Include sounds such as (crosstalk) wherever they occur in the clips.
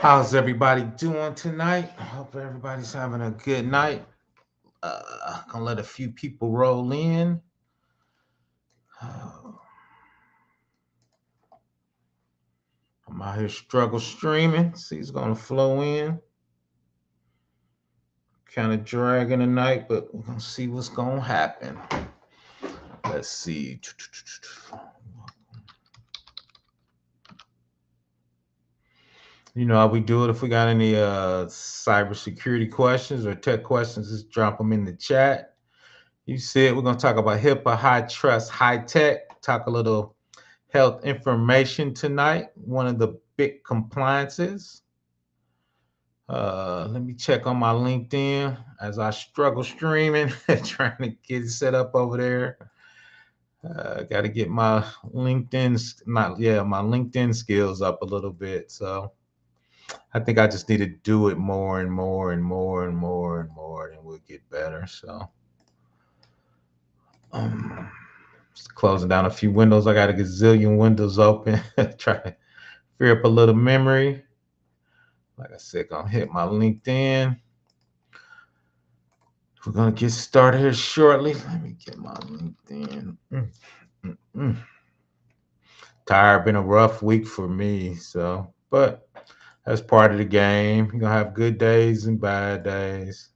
How's everybody doing tonight? I hope everybody's having a good night. Uh, gonna let a few people roll in. Uh, I'm out here struggle streaming. See, it's gonna flow in. Kind of dragging tonight, but we're gonna see what's gonna happen. Let's see. You know how we do it. If we got any uh cybersecurity questions or tech questions, just drop them in the chat. You see it. We're gonna talk about HIPAA, HITRUST, high tech. Talk a little health information tonight. One of the big compliances. Uh, let me check on my LinkedIn as I struggle streaming, (laughs) trying to get set up over there. Uh, got to get my LinkedIn, not yeah, my LinkedIn skills up a little bit. So I think I just need to do it more and more and more and more and more, and we'll get better. So, um, just closing down a few windows. I got a gazillion windows open. (laughs) Try to free up a little memory. Like I said, gonna hit my LinkedIn. We're gonna get started here shortly. Let me get my LinkedIn. Mm, mm, mm. Tired, been a rough week for me. So, but that's part of the game. You're gonna have good days and bad days.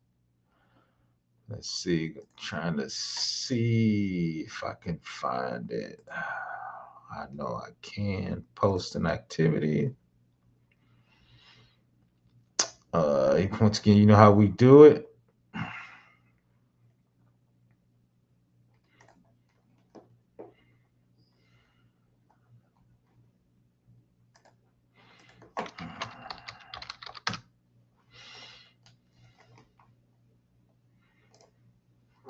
Let's see. trying to see if I can find it. I know I can post an activity. Uh, once again, you know how we do it.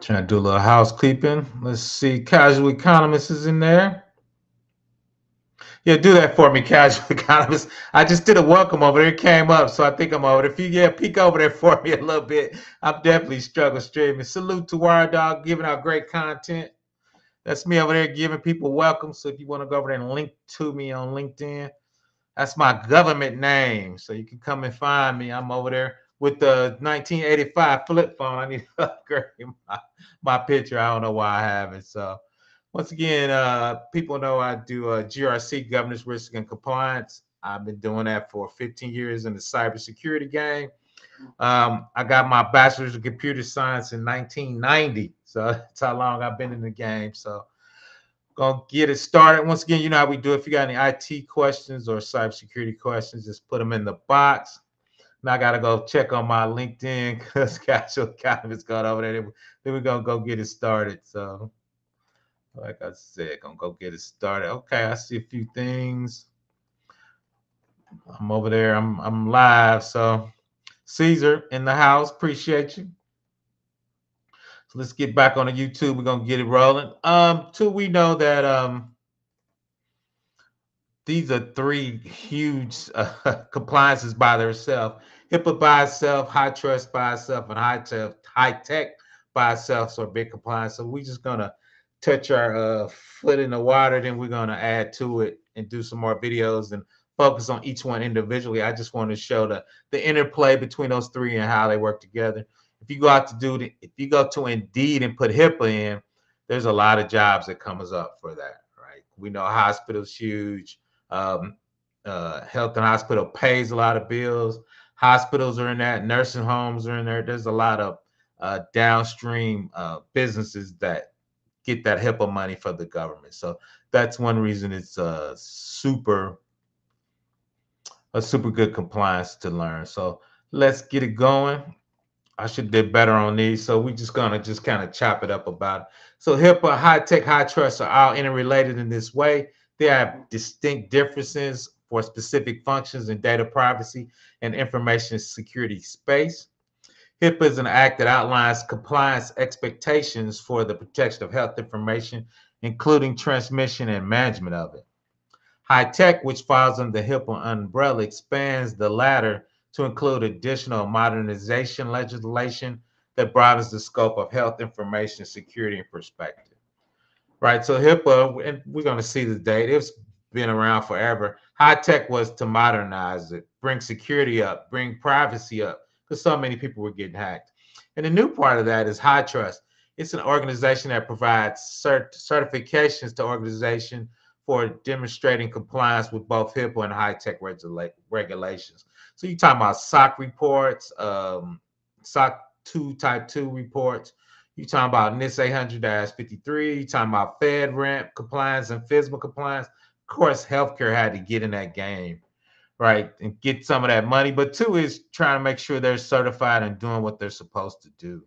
Trying to do a little housekeeping. Let's see. Casual Economist is in there. Yeah, do that for me, Casual (laughs) Economist. I just did a welcome over there. It came up, so I think I'm over. If you yeah, peek over there (laughs) for me a little bit. I'm definitely struggling streaming. Salute to Wire Dog, giving out great content. That's me over there giving people welcome. So if you want to go over there and link to me on LinkedIn, that's my government name. So you can come and find me. I'm over there with the 1985 flip phone. I need to (laughs) upgrade my, my picture. I don't know why I have it. So once again, uh, people know I do a GRC, governance, risk, and compliance. I've been doing that for 15 years in the cybersecurity game. Um, I got my bachelor's of computer science in 1990. So (laughs) that's how long I've been in the game. So gonna get it started. Once again, you know how we do. If you got any IT questions or cybersecurity questions, just put them in the box. Now I gotta go check on my LinkedIn because Casual (laughs) Economist got over there. Then we're gonna go get it started. So, like I said, gonna go get it started. Okay, I see a few things. I'm over there. I'm I'm live. So, Caesar in the house. Appreciate you. So let's get back on the YouTube. We're gonna get it rolling. Um, two, we know that um these are three huge (laughs) uh, compliances by themselves. HIPAA by itself, HITRUST by itself, and HITECH, high tech by itself. So big compliance. So we're just gonna touch our uh, foot in the water, then we're gonna add to it and do some more videos and focus on each one individually. I just want to show the the interplay between those three and how they work together. If you go out to do the, if you go to Indeed and put HIPAA in, there's a lot of jobs that comes up for that, right? We know hospitals huge. Um, uh, health and hospital pays a lot of bills hospitals are in that, nursing homes are in there. There's a lot of uh, downstream uh, businesses that get that HIPAA money for the government. So that's one reason it's a super a super good compliance to learn. So let's get it going. I should did better on these. So we're just gonna just kind of chop it up about it. So HIPAA, HITECH, high trust are all interrelated in this way. They have distinct differences for specific functions in data privacy and information security space. HIPAA is an act that outlines compliance expectations for the protection of health information, including transmission and management of it. HITECH, which falls under the HIPAA umbrella, expands the latter to include additional modernization legislation that broadens the scope of health information security and perspective. Right. So HIPAA, and we're going to see the date. It was been around forever. HITECH was to modernize it, bring security up, bring privacy up, because so many people were getting hacked. And the new part of that is HITRUST. It's an organization that provides cert- certifications to organization for demonstrating compliance with both HIPAA and HITECH regula- regulations. So you're talking about SOC reports, um, SOC 2 type 2 reports. You're talking about NIST 800-53. You're talking about FedRAMP compliance and FISMA compliance. Of course, healthcare had to get in that game, right, and get some of that money. But two is trying to make sure they're certified and doing what they're supposed to do.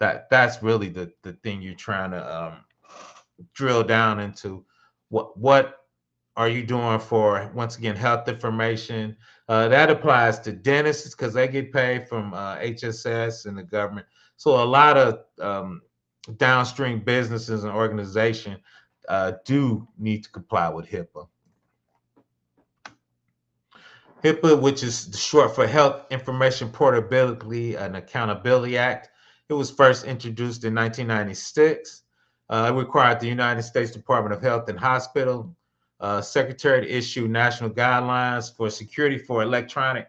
That that's really the the thing you're trying to um, drill down into. What what are you doing for once again health information? Uh, that applies to dentists because they get paid from uh, HSS and the government. So a lot of um, downstream businesses and organizations uh, do need to comply with HIPAA. HIPAA, which is short for Health Information Portability and Accountability Act, it was first introduced in 1996. Uh, it required the United States Department of Health and Hospital uh, Secretary to issue national guidelines for security for electronic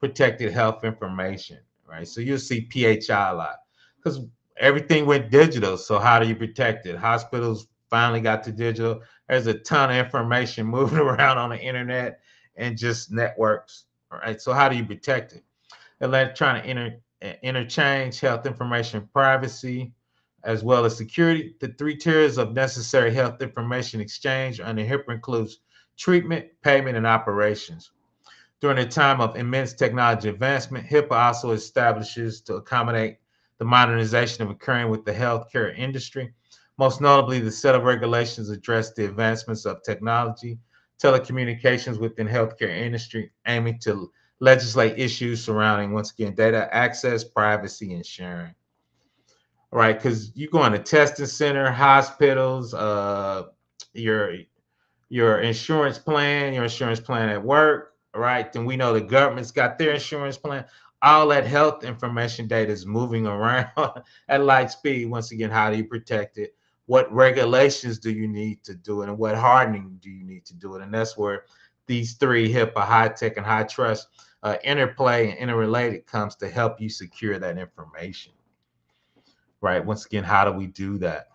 protected health information, right? So you'll see PHI a lot because everything went digital. So how do you protect it? Hospitals finally got to digital. There's a ton of information (laughs) moving around on the internet and just networks, right? So how do you protect it? Electronic inter- eh, interchange, health information privacy, as well as security. The three tiers of necessary health information exchange under HIPAA includes treatment, payment, and operations. During a time of immense technology advancement, HIPAA also establishes to accommodate the modernization of occurring with the healthcare industry. Most notably, the set of regulations address the advancements of technology, telecommunications within healthcare industry, aiming to legislate issues surrounding, once again, data access, privacy, and sharing right? Because you go in a testing center, hospitals, uh, your your insurance plan, your insurance plan at work, right? Then we know the government's got their insurance plan. All that health information data is moving (laughs) around at light speed. Once again, how do you protect it? What regulations do you need to do it, and what hardening do you need to do it? And that's where these three HIPAA, HITECH, and HITRUST uh, interplay and interrelated comes to help you secure that information right? Once again, how do we do that?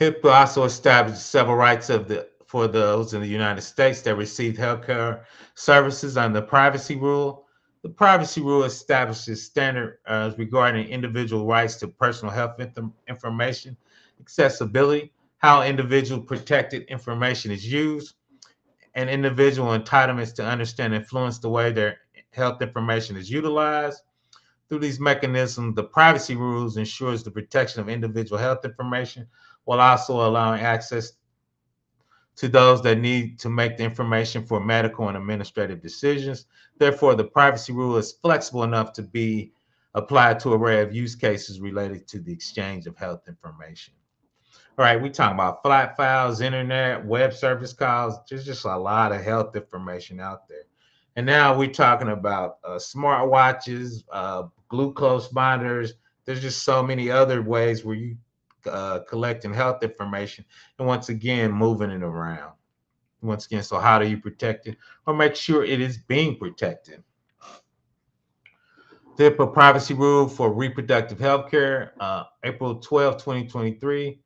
HIPAA also established several rights of the for those in the United States that receive healthcare services under the privacy rule. The privacy rule establishes standards uh, regarding individual rights to personal health information, accessibility, how individual protected information is used, and individual entitlements to understand and influence the way their health information is utilized, through these mechanisms, the privacy rules ensures the protection of individual health information while also allowing access to those that need to make the information for medical and administrative decisions. Therefore, the privacy rule is flexible enough to be applied to an array of use cases related to the exchange of health information. All right, we talking about flat files, internet, web service calls. There's just a lot of health information out there. And now we're talking about uh, smart watches, uh, glucose monitors. There's just so many other ways where you uh, collecting health information and once again moving it around. Once again, so how do you protect it or make sure it is being protected? The privacy rule for reproductive health care, uh, April 12, 2023.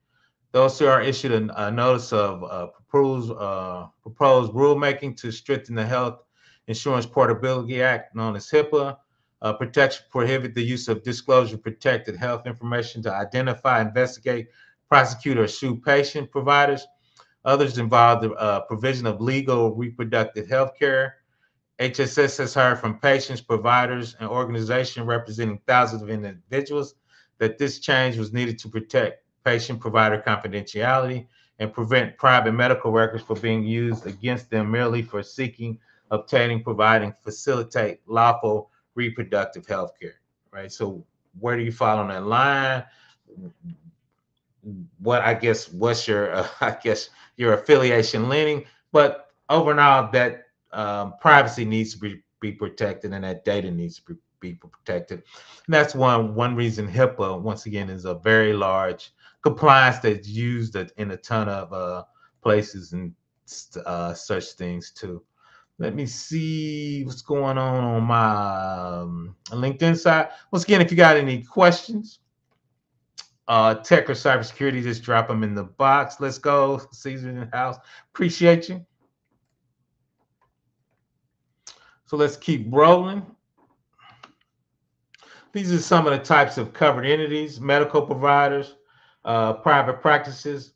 Those who are issued a, a notice of uh, proposed, uh, proposed rulemaking to strengthen the Health Insurance Portability Act, known as HIPAA, uh, protection prohibit the use of disclosure protected health information to identify, investigate, prosecute, or sue patient providers. Others involve the uh, provision of legal reproductive health care. HSS has heard from patients, providers, and organizations representing thousands of individuals that this change was needed to protect patient provider confidentiality and prevent private medical records from being used against them merely for seeking, obtaining, providing, facilitate lawful reproductive health care, right? So where do you fall on that line? What I guess what's your uh, (laughs) I guess your affiliation leaning, but overall that um, privacy needs to be, be protected and that data needs to be, be protected. And that's one one reason HIPAA once again is a very large compliance that's used in a ton of uh, places and uh, such things too. Let me see what's going on on my um, LinkedIn side. Once again, if you got any questions, uh, tech or cybersecurity, just drop them in the box. Let's go, Caesar in the house. Appreciate you. So let's keep rolling. These are some of the types of covered entities, medical providers, uh, private practices,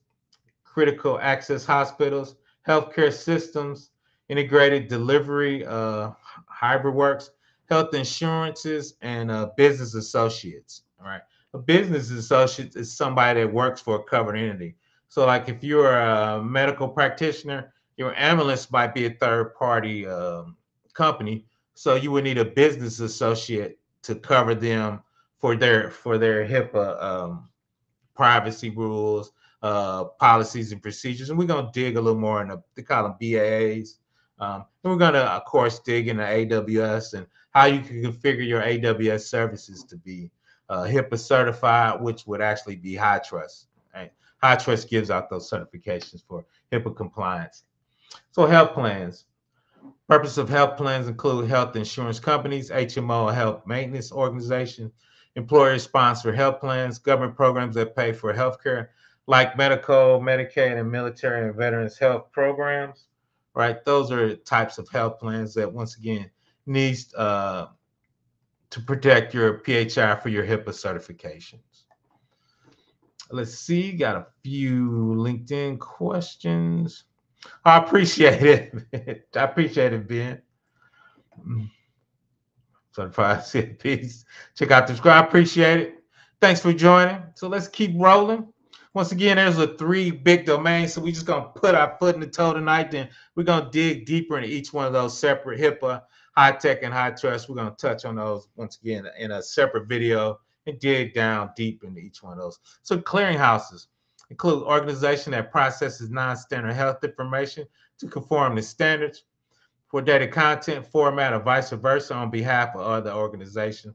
critical access hospitals, healthcare systems, integrated delivery, uh, hybrid works, health insurances, and uh, business associates. All right. A business associate is somebody that works for a covered entity. So, like if you're a medical practitioner, your ambulance might be a third party um, company. So you would need a business associate to cover them for their for their HIPAA um, privacy rules, uh, policies, and procedures. And we're gonna dig a little more in the they call them BAAs. Um, and we're gonna of course dig into AWS and how you can configure your AWS services to be uh, HIPAA certified, which would actually be HITRUST. Right? Trust gives out those certifications for HIPAA compliance. So health plans. Purpose of health plans include health insurance companies, HMO, health maintenance organization, employer sponsor health plans, government programs that pay for health care, like medical, Medicaid, and military and veterans health programs. Right, those are types of health plans that, once again, needs uh, to protect your PHI for your HIPAA certifications. Let's see, got a few LinkedIn questions. I appreciate it. I appreciate it, Ben. Certified CFPs. Check out the script. I appreciate it. Thanks for joining. So let's keep rolling. Once again, there's a three big domains. So we're just gonna put our foot in the toe tonight. Then we're gonna dig deeper into each one of those separate HIPAA, HITECH, and HITRUST. We're gonna touch on those once again in a separate video and dig down deep into each one of those. So clearinghouses include organization that processes non-standard health information to conform to standards for data content format or vice versa on behalf of other organizations.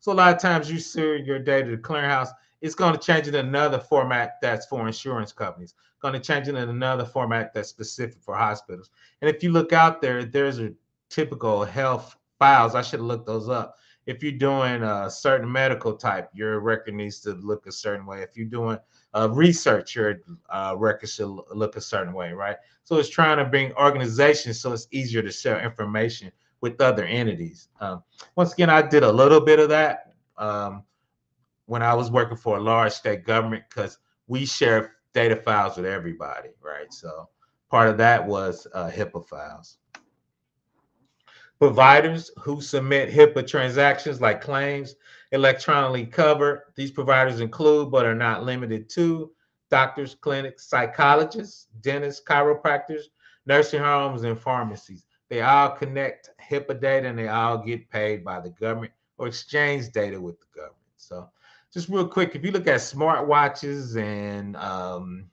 So a lot of times you see your data to clearinghouse, it's going to change in another format that's for insurance companies, going to change it in another format that's specific for hospitals. And if you look out there, there's a typical health files. I should look those up if you're doing a certain medical type, your record needs to look a certain way. If you're doing uh, research, your uh, record should look a certain way, right? So it's trying to bring organizations so it's easier to share information with other entities. Um, once again, I did a little bit of that um, when I was working for a large state government because we share data files with everybody, right? So part of that was uh, HIPAA files. Providers who submit HIPAA transactions like claims electronically covered. These providers include, but are not limited to, doctors, clinics, psychologists, dentists, chiropractors, nursing homes, and pharmacies. They all connect HIPAA data and they all get paid by the government or exchange data with the government. So, just real quick, if you look at smartwatches and um,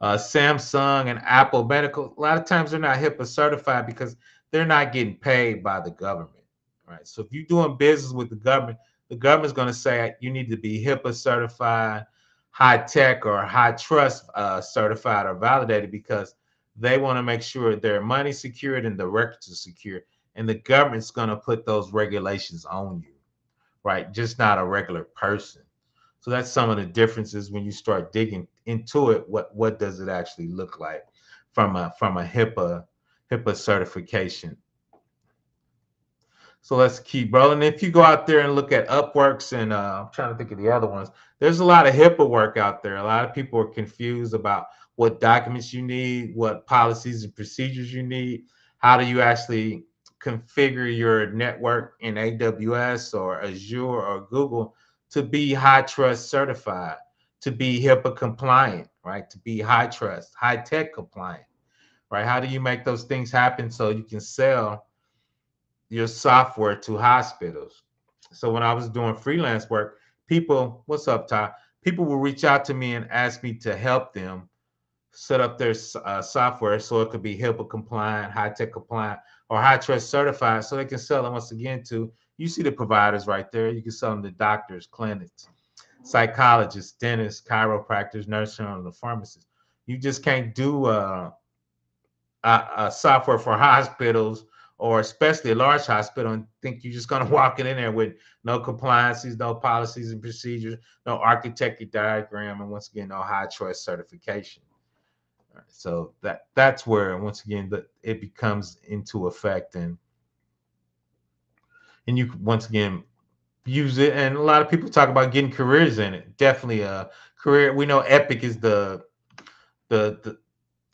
uh, Samsung and Apple Medical, a lot of times they're not HIPAA certified because they're not getting paid by the government, right? So if you're doing business with the government, the government's going to say you need to be HIPAA certified, HITECH or HITRUST uh, certified or validated because they want to make sure their money secured and the records are secure. And the government's going to put those regulations on you, right? Just not a regular person. So that's some of the differences when you start digging into it. What what does it actually look like from a from a HIPAA HIPAA certification. So let's keep rolling. If you go out there and look at Upworks and uh, I'm trying to think of the other ones, there's a lot of HIPAA work out there. A lot of people are confused about what documents you need, what policies and procedures you need. How do you actually configure your network in AWS or Azure or Google to be HITRUST certified, to be HIPAA compliant, right? To be HITRUST, high tech compliant right? How do you make those things happen so you can sell your software to hospitals? So when I was doing freelance work, people, what's up, Ty? People will reach out to me and ask me to help them set up their uh, software so it could be HIPAA compliant, HITECH compliant, or HITRUST certified, so they can sell them once again to. You see the providers right there. You can sell them to doctors, clinics, psychologists, dentists, chiropractors, nurses, and the pharmacists. You just can't do uh, a, a software for hospitals or especially a large hospital and think you're just going (laughs) to walk it in there with no compliances, no policies and procedures, no architecture diagram, and once again, no HITRUST certification. So that that's where once again it becomes into effect and and you once again use it. And a lot of people talk about getting careers in it. Definitely a career we know epic is the the the,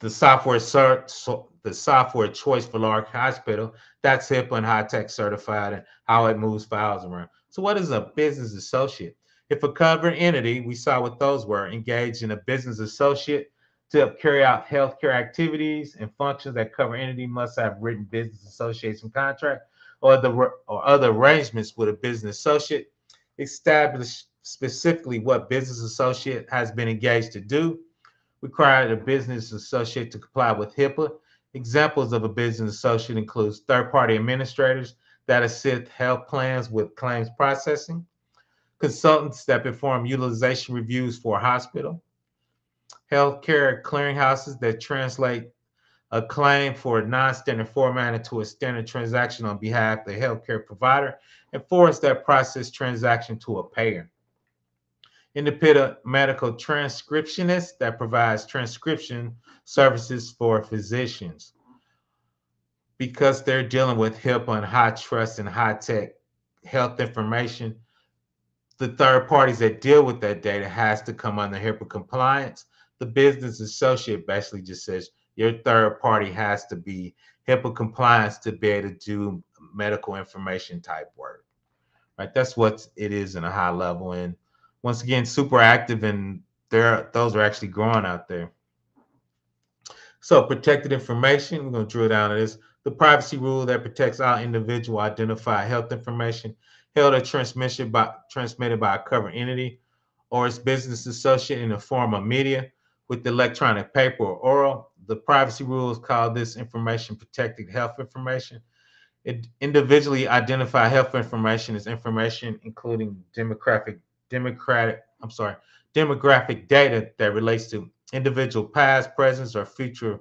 the software cert, so the software choice for large hospital. That's HIPAA and HITECH certified and how it moves files around. So what is a business associate? If a covered entity we saw what those were engaged in a business associate to carry out healthcare activities and functions that cover entity must have written business association contract or the or other arrangements with a business associate. Establish specifically what business associate has been engaged to do. Require a business associate to comply with HIPAA. Examples of a business associate includes third-party administrators that assist health plans with claims processing, consultants that perform utilization reviews for a hospital, healthcare clearinghouses that translate a claim for a non-standard format into a standard transaction on behalf of the healthcare provider and forwards that process transaction to a payer. Independent medical transcriptionist that provides transcription services for physicians. Because they're dealing with HIPAA and trust and HITECH health information, the third parties that deal with that data has to come under HIPAA compliance. The business associate basically just says, your third party has to be HIPAA compliance to be able to do medical information type work. Right? That's what it is in a high level. And once again, super active and there those are actually growing out there. So protected information, we're going to drill down to this. The privacy rule that protects all individual identified health information held or transmission by transmitted by a covered entity or its business associate in the form of media with electronic paper or oral. The privacy rules call this information protected health information. It individually identify health information as information including demographic, democratic, I'm sorry, demographic data that relates to individual past, present, or future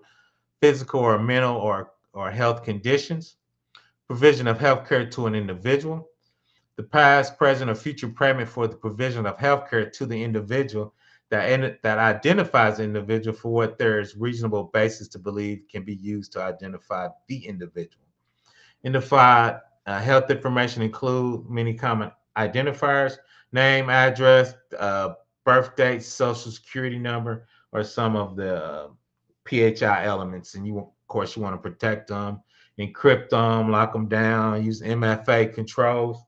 physical or mental or, or health conditions, provision of health care to an individual, the past, present, or future payment for the provision of health care to the individual that that identifies the individual for what there is reasonable basis to believe can be used to identify the individual. Identified uh, health information include many common identifiers: name, address, uh, birth date, social security number, or some of the uh, PHI elements. And you, of course, you want to protect them, encrypt them, lock them down, use MFA controls.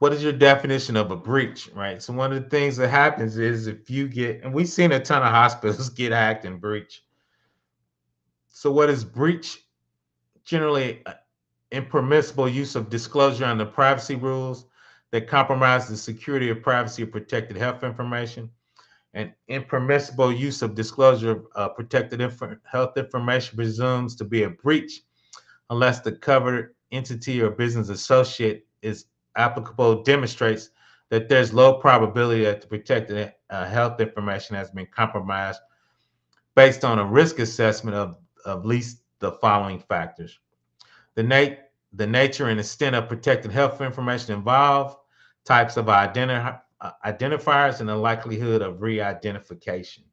What is your definition of a breach, right? So one of the things that happens is if you get, and we've seen a ton of (laughs) hospitals get hacked and breach. So what is breach? Generally, uh, impermissible use of disclosure under privacy rules that compromise the security of privacy or protected health information, and impermissible use of disclosure of uh, protected inf health information presumes to be a breach unless the covered entity or business associate is applicable demonstrates that there's low probability that the protected uh, health information has been compromised based on a risk assessment of, of at least the following factors. The, nat- the nature and extent of protected health information involved, types of identi- uh, identifiers, and the likelihood of re-identification.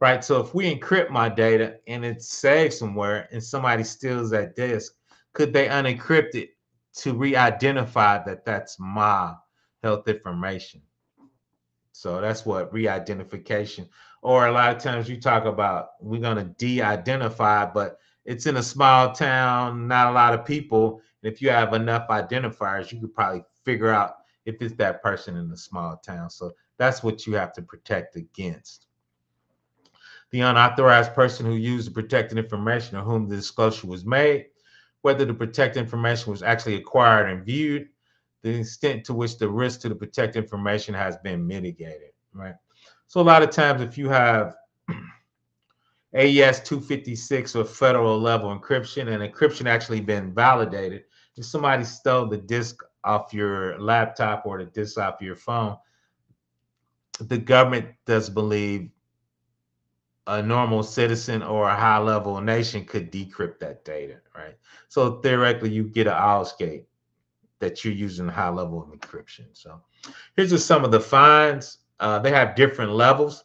Right, so if we encrypt my data and it's saved somewhere and somebody steals that disk, could they unencrypt it to re-identify that that's my health information. So that's what re-identification. Or a lot of times you talk about we're gonna de-identify, but it's in a small town, not a lot of people. And if you have enough identifiers, you could probably figure out if it's that person in the small town. So that's what you have to protect against. The unauthorized person who used the protected information or whom the disclosure was made whether the protected information was actually acquired and viewed, the extent to which the risk to the protected information has been mitigated, right? So a lot of times if you have (clears throat) AES 256 or federal level encryption and encryption actually been validated, if somebody stole the disk off your laptop or the disk off your phone, the government does believe a normal citizen or a high level nation could decrypt that data, right? So theoretically, you get an obfuscate that you're using high level of encryption. So here's just some of the fines. Uh, they have different levels.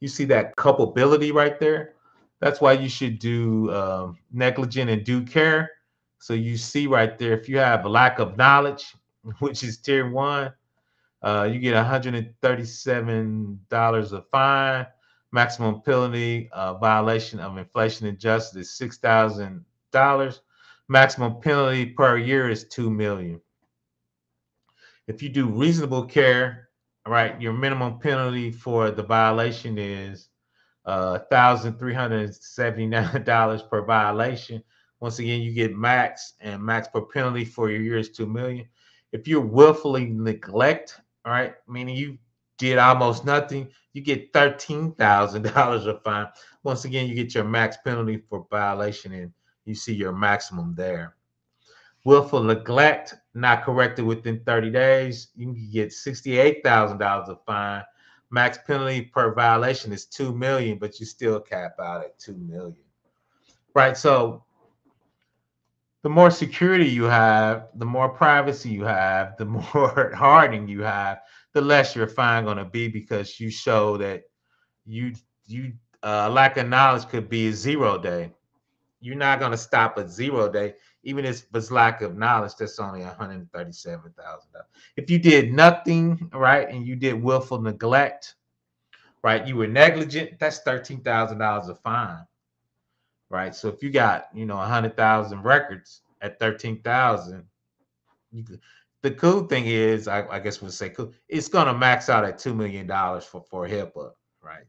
You see that culpability right there. That's why you should do um, negligent and due care. So you see right there, if you have a lack of knowledge, (laughs) which is tier one, uh, you get $137 of fine. Maximum penalty uh, violation of inflation adjusted is $6,000. Maximum penalty per year is 2 million. If you do reasonable care, right, your minimum penalty for the violation is uh, $1,379 (laughs) per violation. Once again, you get max and max per penalty for your year is 2 million. If you willfully neglect, all right, meaning you did almost nothing, you get $13,000 of (laughs) fine. Once again, you get your max penalty for violation and you see your maximum there. Willful neglect, not corrected within 30 days, you can get $68,000 of fine. Max penalty per violation is 2 million, but you still cap out at 2 million. Right? So the more security you have, the more privacy you have, the (laughs) more hardening you have, the less your fine going to be because you show that you you uh, lack of knowledge could be a zero day. You're not going to stop at zero day, even if it's lack of knowledge. That's only one hundred thirty-seven thousand dollars. If you did nothing right and you did willful neglect, right, you were negligent. That's thirteen thousand dollars of fine right? So if you got you know a hundred thousand records at thirteen thousand, you could. The cool thing is, I, I guess we'll say cool. It's gonna max out at two million dollars for for HIPAA, right?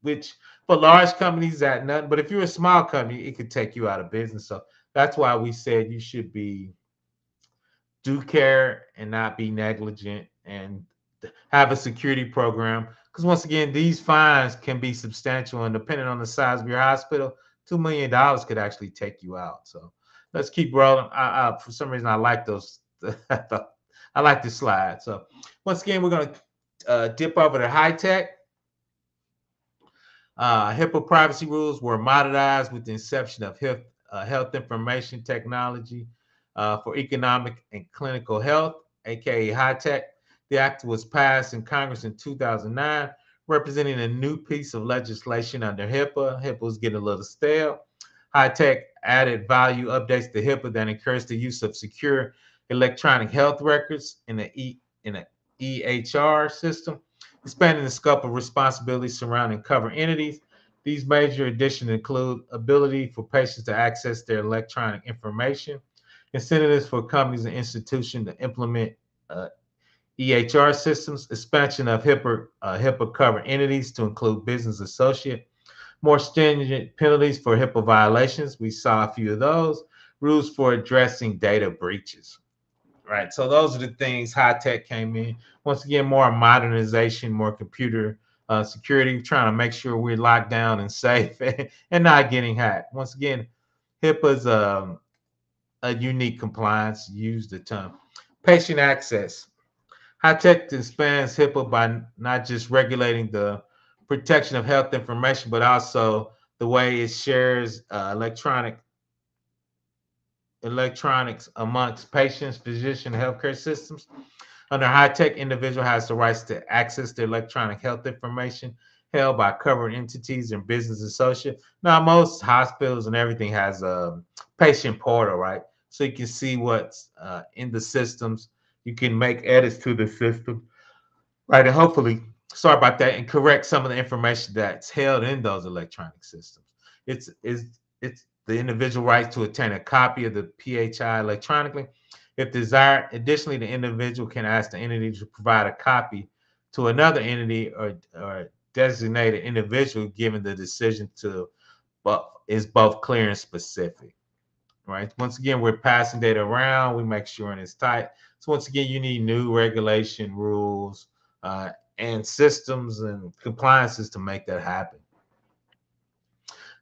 Which for large companies that nothing, but if you're a small company, it could take you out of business. So that's why we said you should be do care and not be negligent and have a security program. Because once again, these fines can be substantial and depending on the size of your hospital, two million dollars could actually take you out. So let's keep rolling. I, I, for some reason, I like those. (laughs) I like this slide. So once again, we're going to uh, dip over to HITECH. Uh, HIPAA privacy rules were modernized with the inception of health, uh, health information technology uh, for economic and clinical health, aka HITECH. The act was passed in Congress in 2009 representing a new piece of legislation under HIPAA. HIPAA was getting a little stale. HITECH added value updates to HIPAA that encourage the use of secure electronic health records in the e in an EHR system, expanding the scope of responsibilities surrounding covered entities. These major additions include ability for patients to access their electronic information, incentives for companies and institutions to implement uh, EHR systems, expansion of HIPAA, uh, HIPAA covered entities to include business associate, more stringent penalties for HIPAA violations. We saw a few of those. Rules for addressing data breaches. Right. So those are the things HITECH came in. Once again, more modernization, more computer uh, security, trying to make sure we're locked down and (laughs) safe and not getting hacked. Once again, HIPAA's um, a unique compliance, used the term. Patient access. HITECH expands HIPAA by not just regulating the protection of health information, but also the way it shares uh, electronic electronics amongst patients, physician, healthcare systems. Under HITECH, individual has the rights to access the electronic health information held by covered entities and business associates. Now, most hospitals and everything has a patient portal, right? So you can see what's uh, in the systems you can make edits to the system, right? And hopefully, sorry about that, and correct some of the information that's held in those electronic systems. It's it's, it's the individual rights to obtain a copy of the PHI electronically. If desired, additionally, the individual can ask the entity to provide a copy to another entity or, or designated individual given the decision to but is both clear and specific right once again we're passing data around we make sure it's tight so once again, you need new regulation rules uh, and systems and compliances to make that happen.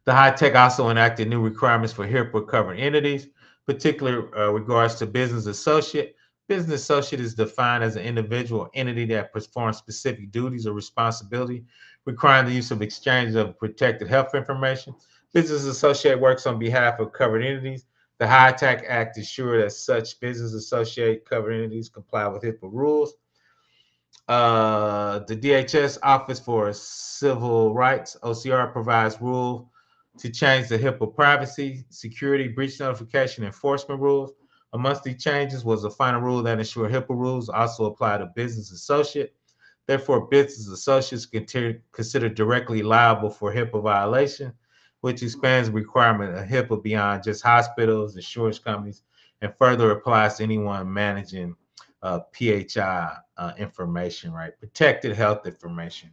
The HITECH also enacted new requirements for HIPAA covered entities, particularly uh, regards to business associate. Business associate is defined as an individual entity that performs specific duties or responsibility requiring the use of exchange of protected health information. Business associate works on behalf of covered entities. The HITECH Act ensures that such business associate covered entities comply with HIPAA rules. Uh, the DHS Office for Civil Rights, OCR, provides rule to change the HIPAA privacy, security, breach notification, enforcement rules. Amongst these changes was a final rule that ensure HIPAA rules also apply to business associate. Therefore, business associates considered directly liable for HIPAA violation, which expands the requirement of HIPAA beyond just hospitals, insurance companies, and further applies to anyone managing uh, PHI uh, information, right? Protected health information.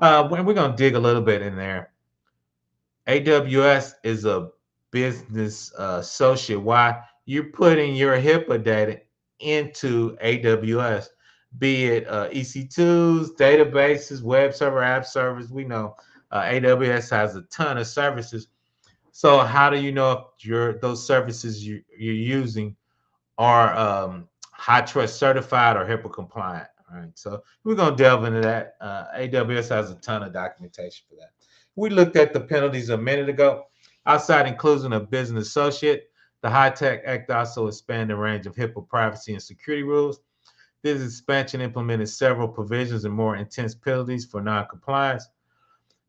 Uh, we're going to dig a little bit in there. AWS is a business uh, associate. Why? You're putting your HIPAA data into AWS, be it uh, EC2s, databases, web server, app servers. We know uh, AWS has a ton of services. So how do you know if your those services you, you're using are um, trust certified or HIPAA compliant? All right, so we're gonna delve into that. Uh, AWS has a ton of documentation for that. We looked at the penalties a minute ago. Outside inclusion of business associate, the HITECH Act also expanded the range of HIPAA privacy and security rules. This expansion implemented several provisions and more intense penalties for noncompliance,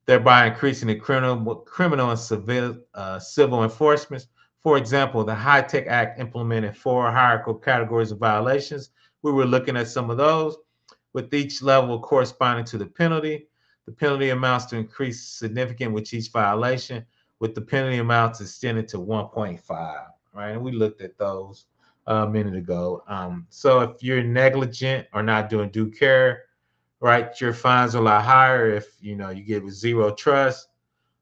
thereby increasing the criminal, criminal and civil, uh, civil enforcement. For example, the HITECH Act implemented four hierarchical categories of violations. We were looking at some of those, with each level corresponding to the penalty. The penalty amounts to increase significant with each violation, with the penalty amounts extended to 1.5. Right, and we looked at those a minute ago. Um, so if you're negligent or not doing due care, right, your fines are a lot higher. If you know you get zero trust,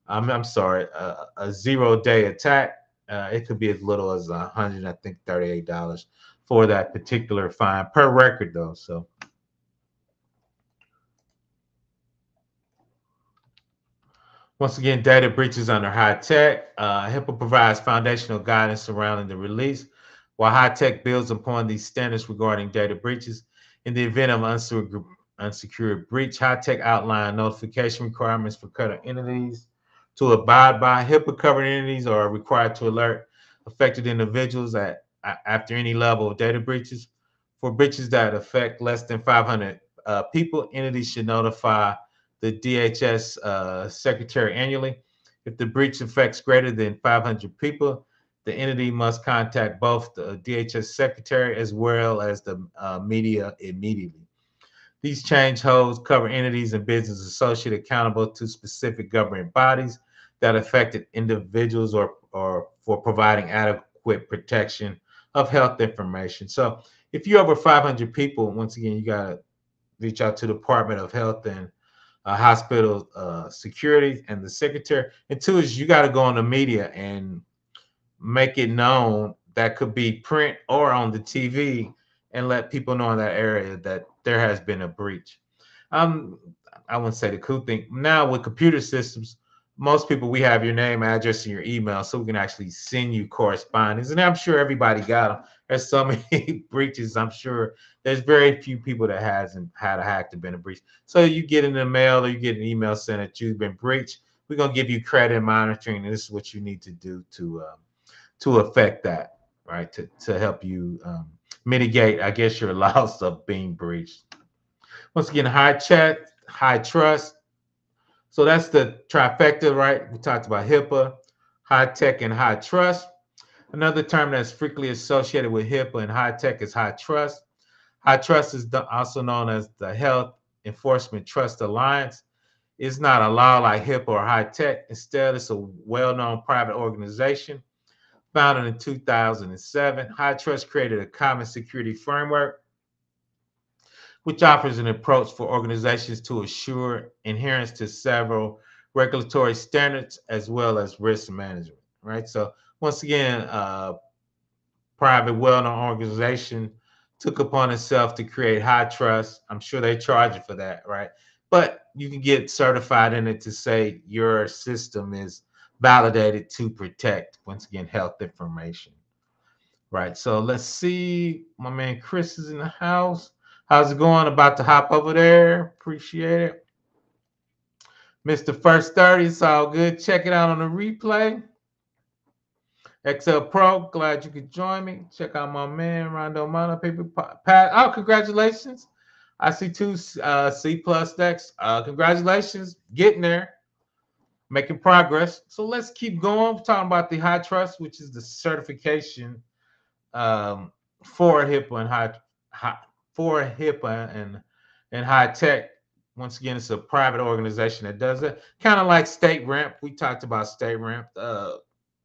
I'm I'm sorry, a, a zero day attack, uh, it could be as little as a hundred, I think, thirty-eight dollars for that particular fine per record, though. So Once again, data breaches under HITECH. Uh, HIPAA provides foundational guidance surrounding the release, while HITECH builds upon these standards regarding data breaches. In the event of unsecured, unsecured breach, Tech outline notification requirements for covered entities to abide by. HIPAA covered entities are required to alert affected individuals at after any level of data breaches. For breaches that affect less than 500 uh, people, entities should notify the DHS uh, secretary annually. If the breach affects greater than 500 people, the entity must contact both the DHS secretary as well as the uh, media immediately. These change holds cover entities and business associated accountable to specific government bodies that affected individuals or, or for providing adequate protection of health information. So if you're over 500 people, once again, you got to reach out to the Department of Health and uh, hospital uh, security and the secretary. And two is you got to go on the media and make it known that could be print or on the TV and let people know in that area that there has been a breach. Um, I wouldn't say the cool thing now with computer systems, most people we have your name, address, and your email, so we can actually send you correspondence. And I'm sure everybody got them. There's so (laughs) many breaches. I'm sure there's very few people that hasn't had a hack to been a breach. So you get in the mail or you get an email sent that you've been breached. We're gonna give you credit monitoring, and this is what you need to do to um, to affect that, right? To to help you um, mitigate, I guess, your (laughs) loss of being breached. Once again, high chat, trust. So that's the trifecta, right? We talked about HIPAA, HITECH, and HITRUST. Another term that's frequently associated with HIPAA and HITECH is HITRUST. High trust is also known as the Health Enforcement Trust Alliance. It's not a law like HIPAA or HITECH. Instead, it's a well-known private organization founded in 2007. HITRUST created a common security framework which offers an approach for organizations to assure adherence to several regulatory standards as well as risk management. Right. So once again, uh, private, well-known organization took upon itself to create HITRUST. I'm sure they charge you for that, right? But you can get certified in it to say your system is validated to protect, once again, health information, Right. So let's see. My man Chris is in the house. How's it going? About to hop over there. Appreciate it. Mr. First 30, it's all good. Check it out on the replay. XL Pro, glad you could join me. Check out my man Rondo Mono Paper Pat. Oh, congratulations. I see two uh, C plus decks. Uh, congratulations, getting there, making progress. So let's keep going. We're talking about the HITRUST, which is the certification um, for HIPAA and high, high for HIPAA and and HITECH. Once again, it's a private organization that does it. Kind of like StateRAMP. We talked about StateRAMP, uh,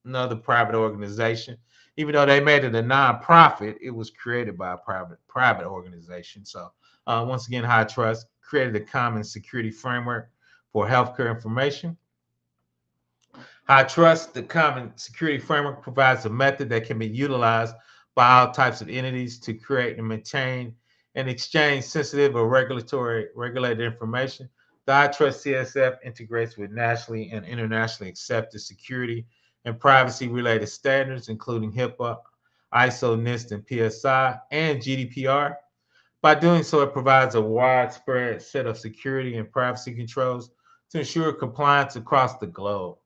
another private organization. Even though they made it a nonprofit, it was created by a private private organization. So uh, once again, HITRUST created a common security framework for healthcare information. HITRUST, the common security framework, provides a method that can be utilized by all types of entities to create and maintain and exchange sensitive or regulatory regulated information. The Trust CSF integrates with nationally and internationally accepted security and privacy related standards, including HIPAA, ISO, NIST, and PCI, and GDPR. By doing so, it provides a widespread set of security and privacy controls to ensure compliance across the globe.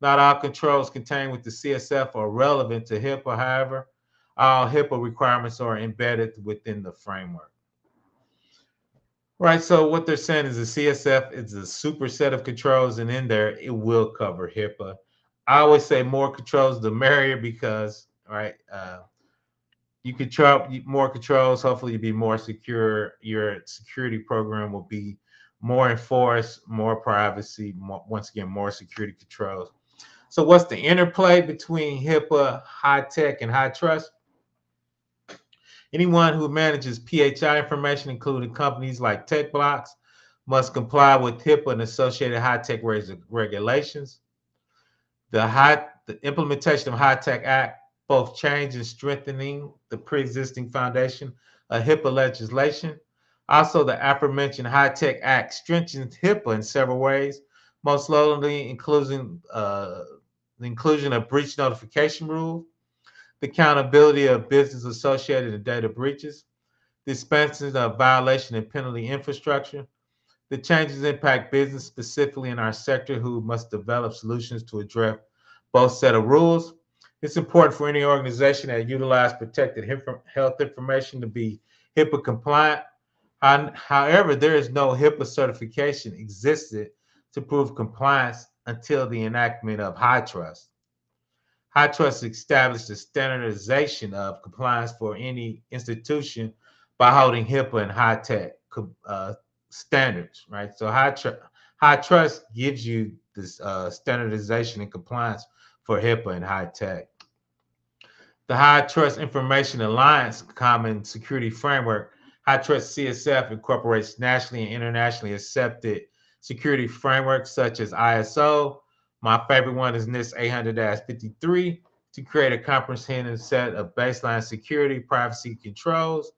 Not all controls contained with the CSF are relevant to HIPAA, however, all HIPAA requirements are embedded within the framework. Right, so what they're saying is the CSF is a super set of controls, and in there it will cover HIPAA. I always say more controls the merrier because, right, uh, you control more controls. Hopefully, you be more secure. Your security program will be more enforced, more privacy. More, once again, more security controls. So, what's the interplay between HIPAA, HITECH, and HITRUST? Anyone who manages PHI information, including companies like TechBlocks, must comply with HIPAA and associated HITECH regulations. The, high, the implementation of HITECH Act both change and strengthening the pre-existing foundation of HIPAA legislation. Also, the aforementioned HITECH Act strengthens HIPAA in several ways, most notably including uh, the inclusion of breach notification rules, the accountability of business associated with data breaches, the expansion of violation and penalty infrastructure. The changes impact business specifically in our sector who must develop solutions to address both set of rules it's important for any organization that utilize protected health information to be HIPAA compliant. However, there is no HIPAA certification existed to prove compliance until the enactment of HITRUST. High Trust established a standardization of compliance for any institution by holding HIPAA and HITECH uh, standards, right? So high, tr- HITRUST gives you this uh, standardization and compliance for HIPAA and HITECH. The HITRUST Information Alliance Common Security Framework, HITRUST CSF incorporates nationally and internationally accepted security frameworks such as ISO. My favorite one is NIST 800-53 to create a comprehensive set of baseline security privacy controls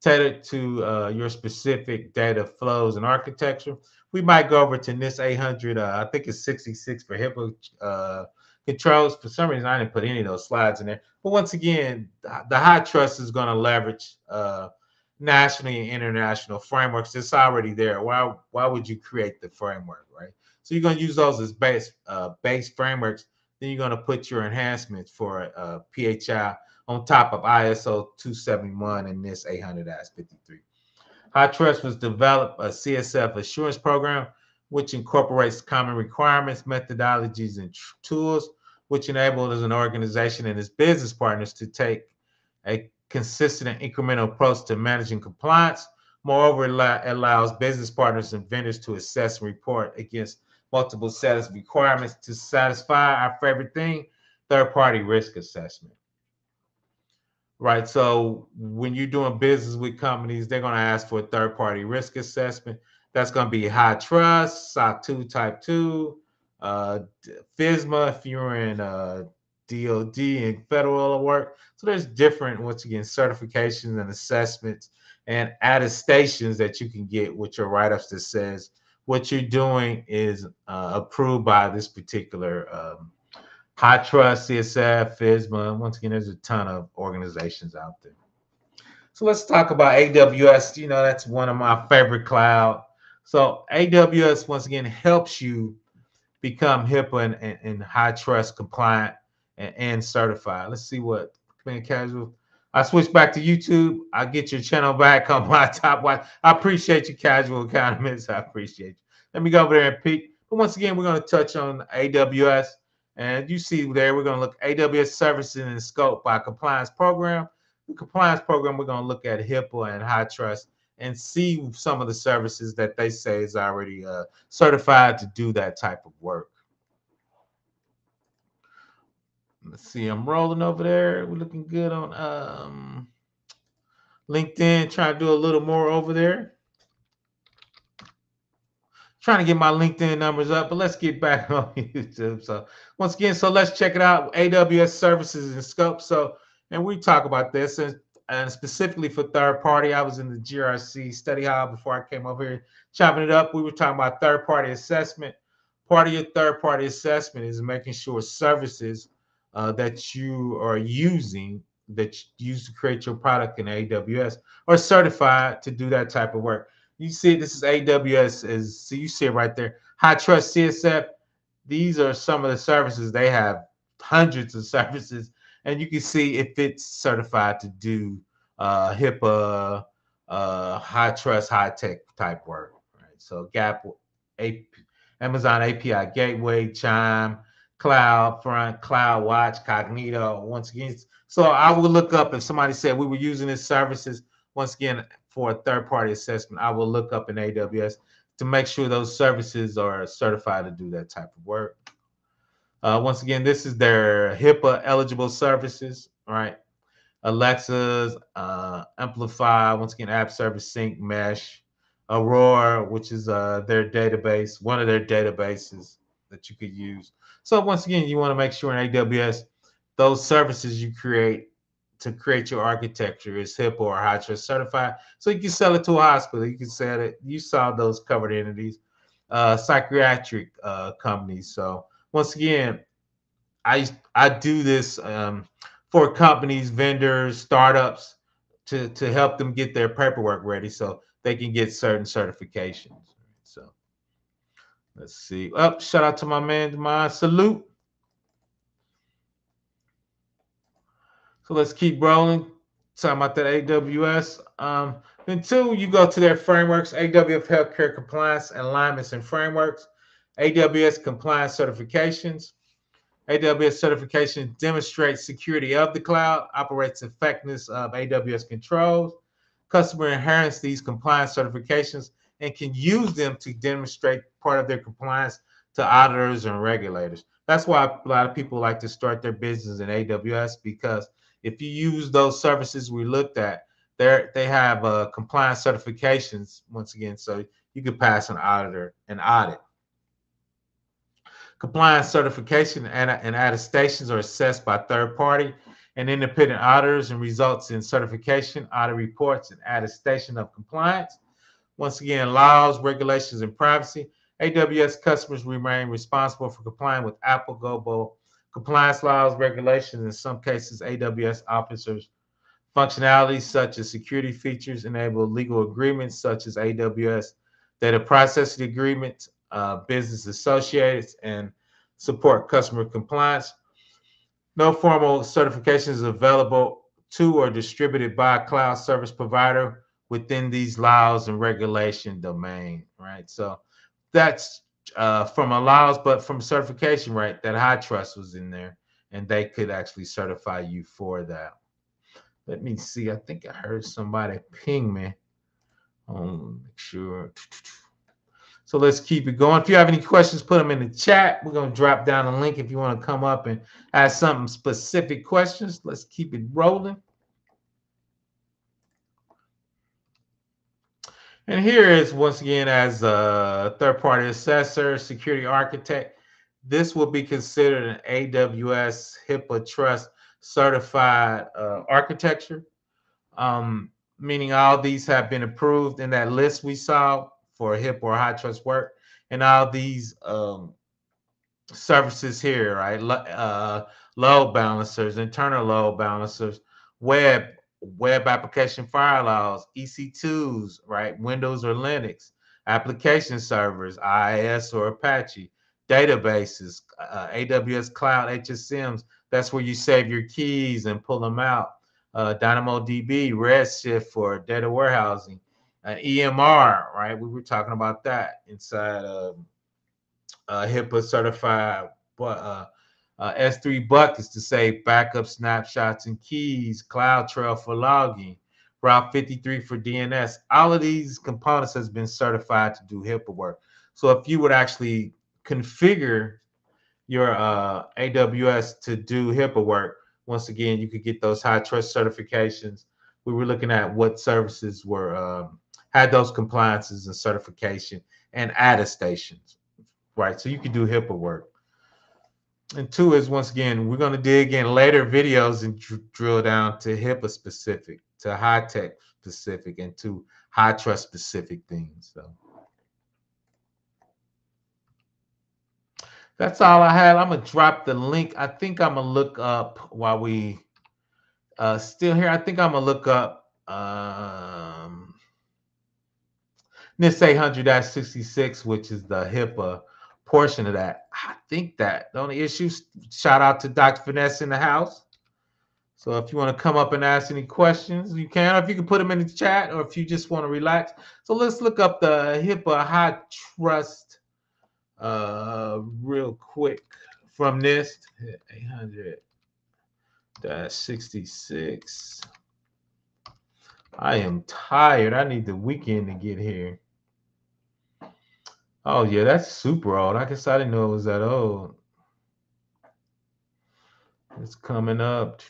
tailored to uh, your specific data flows and architecture. We might go over to NIST 800. Uh, I think it's 66 for HIPAA uh, controls. For some reason, I didn't put any of those slides in there. But once again, the HITRUST is going to leverage uh, nationally and international frameworks. It's already there. Why why would you create the framework, right? So you're going to use those as base uh, base frameworks. Then you're going to put your enhancements for uh, PHI on top of ISO 271 and NIST 800-53. HITRUST was developed a CSF assurance program which incorporates common requirements, methodologies, and tools, which enables an organization and its business partners to take a consistent and incremental approach to managing compliance. Moreover, it allows business partners and vendors to assess and report against multiple sets of requirements to satisfy our favorite thing, third-party risk assessment. Right. So when you're doing business with companies, they're going to ask for a third-party risk assessment. That's going to be HITRUST, SOC 2 Type 2, uh, FISMA if you're in uh, DOD and federal work. So there's different, once again, certifications and assessments and attestations that you can get with your write-ups that says what you're doing is uh, approved by this particular um, HITRUST, CSF, FISMA. Once again, there's a ton of organizations out there. So let's talk about AWS. You know, that's one of my favorite cloud. So AWS, once again, helps you become HIPAA and, and, and HITRUST compliant and, and, certified. Let's see what Clean Casual. I switch back to YouTube. I get your channel back on my (laughs) top watch. I appreciate you, casual economists. I appreciate you. Let me go over there and peek. But once again, we're going to touch on AWS. And you see there, we're going to look AWS services and scope by compliance program the compliance program, we're going to look at HIPAA and HITRUST and see some of the services that they say is already uh, certified to do that type of work. Let's see, I'm rolling over there. We're looking good on um, LinkedIn, trying to do a little more over there. Trying to get my LinkedIn numbers up, but let's get back (laughs) on YouTube. So once again, so let's check it out. AWS services and scope. So and we talk about this and, and specifically for third party. I was in the GRC study hall before I came over here chopping it up. We were talking about third party assessment. Part of your third party assessment is making sure services uh, that you are using that you use to create your product in AWS are certified to do that type of work. You see, this is AWS, is so you see it right there. HITRUST CSF. These are some of the services they have hundreds of (laughs) services and you can see if it's certified to do uh, HIPAA, uh, trust, HITECH type work. Right. So Gap, AP, Amazon API Gateway, Chime, CloudFront, CloudWatch, Cognito. Once again, so I would look up if somebody said we were using this services. Once again, for a third party assessment, I will look up in AWS to make sure those services are certified to do that type of work. Uh, once again, this is their HIPAA eligible services, right? Alexa's, uh, Amplify, once again, App Service Sync, Mesh, Aurora, which is uh, their database, one of their databases that you could use. So once again, you want to make sure in AWS, those services you create to create your architecture is HIPAA or HITRUST certified. So you can sell it to a hospital. You can sell it. You saw those covered entities, uh, psychiatric uh, companies. So once again, I I do this um, for companies, vendors, startups to to help them get their paperwork ready so they can get certain certifications. So let's see. Up, oh, shout out to my man, my salute. So let's keep rolling. Talking about that AWS. Um, then two, you go to their frameworks, AWS Healthcare Compliance Alignments and Frameworks. AWS compliance certifications. AWS certification demonstrates security of the cloud, operates effectiveness of AWS controls. Customer inherits these compliance certifications and can use them to demonstrate part of their compliance to auditors and regulators. That's why a lot of people like to start their business in AWS because if you use those services we looked at, they they have uh, compliance certifications once again, so you could pass an auditor an audit. Compliance certification and, and attestations are assessed by third party and independent auditors and results in certification, audit reports, and attestation of compliance. Once again, laws, regulations, and privacy. AWS customers remain responsible for complying with applicable compliance laws, regulations, in some cases, AWS officers. Functionalities such as security features enable legal agreements such as AWS data processing agreements, uh, business associates and support customer compliance. No formal certification is available to or distributed by a cloud service provider within these laws and regulation domain, right? So that's uh, from allows, but from certification, right? That HITRUST was in there, and they could actually certify you for that. Let me see. I think I heard somebody ping me. Um, make sure. So let's keep it going. If you have any questions, put them in the chat. We're going to drop down a link if you want to come up and ask something specific questions. Let's keep it rolling. And here is once again as a third-party assessor, security architect. This will be considered an AWS HIPAA Trust certified uh, architecture, um, meaning all these have been approved in that list we saw for HIPAA or high trust work. And all these um, services here, right? Uh, load balancers, internal load balancers, web, web application firewalls, EC2s, right? Windows or Linux, application servers, IIS or Apache, databases, uh, AWS Cloud HSMs. That's where you save your keys and pull them out. Uh, DynamoDB, Redshift for data warehousing, an EMR, right? We were talking about that inside of uh, HIPAA certified uh, uh, S3 buckets to save backup snapshots and keys, CloudTrail for logging, Route 53 for DNS. All of these components has been certified to do HIPAA work. So if you would actually configure your uh, AWS to do HIPAA work, once again, you could get those HITRUST certifications. We were looking at what services were um, had those compliances and certification and attestations right? So you could do HIPAA work. And two is once again, we're going to dig in later videos and dr- drill down to HIPAA specific, to HITECH specific, and to HITRUST specific things. So that's all I had. I'm gonna drop the link. I think I'm gonna look up while we uh still here. I think I'm gonna look up um NIST 800-66, which is the HIPAA portion of that. I think that the only issue, shout out to Dr. Finesse in the house. So if you want to come up and ask any questions, you can, or if you can put them in the chat, or if you just want to relax. So let's look up the HIPAA High Trust uh, real quick from NIST 800 66. I am tired. I need the weekend to get here. Oh yeah, that's super old. I guess I didn't know it was that old. It's coming up.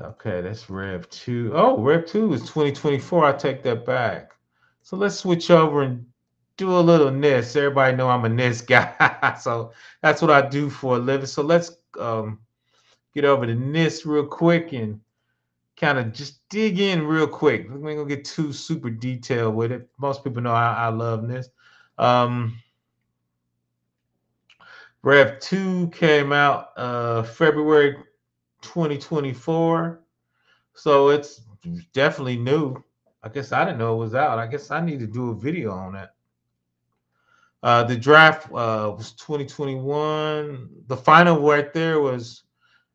Okay, that's Rev 2. Oh, Rev 2 is 2024. I take that back. So let's switch over and do a little NIST. Everybody know I'm a NIST guy. (laughs) so that's what I do for a living. So let's um, get over to NIST real quick and kind of just dig in real quick. We ain't gonna get too super detailed with it. Most people know I, I love this. Um, Rev 2 came out uh, February 2024. So it's definitely new. I guess I didn't know it was out. I guess I need to do a video on that. Uh, the draft uh, was 2021. The final right there was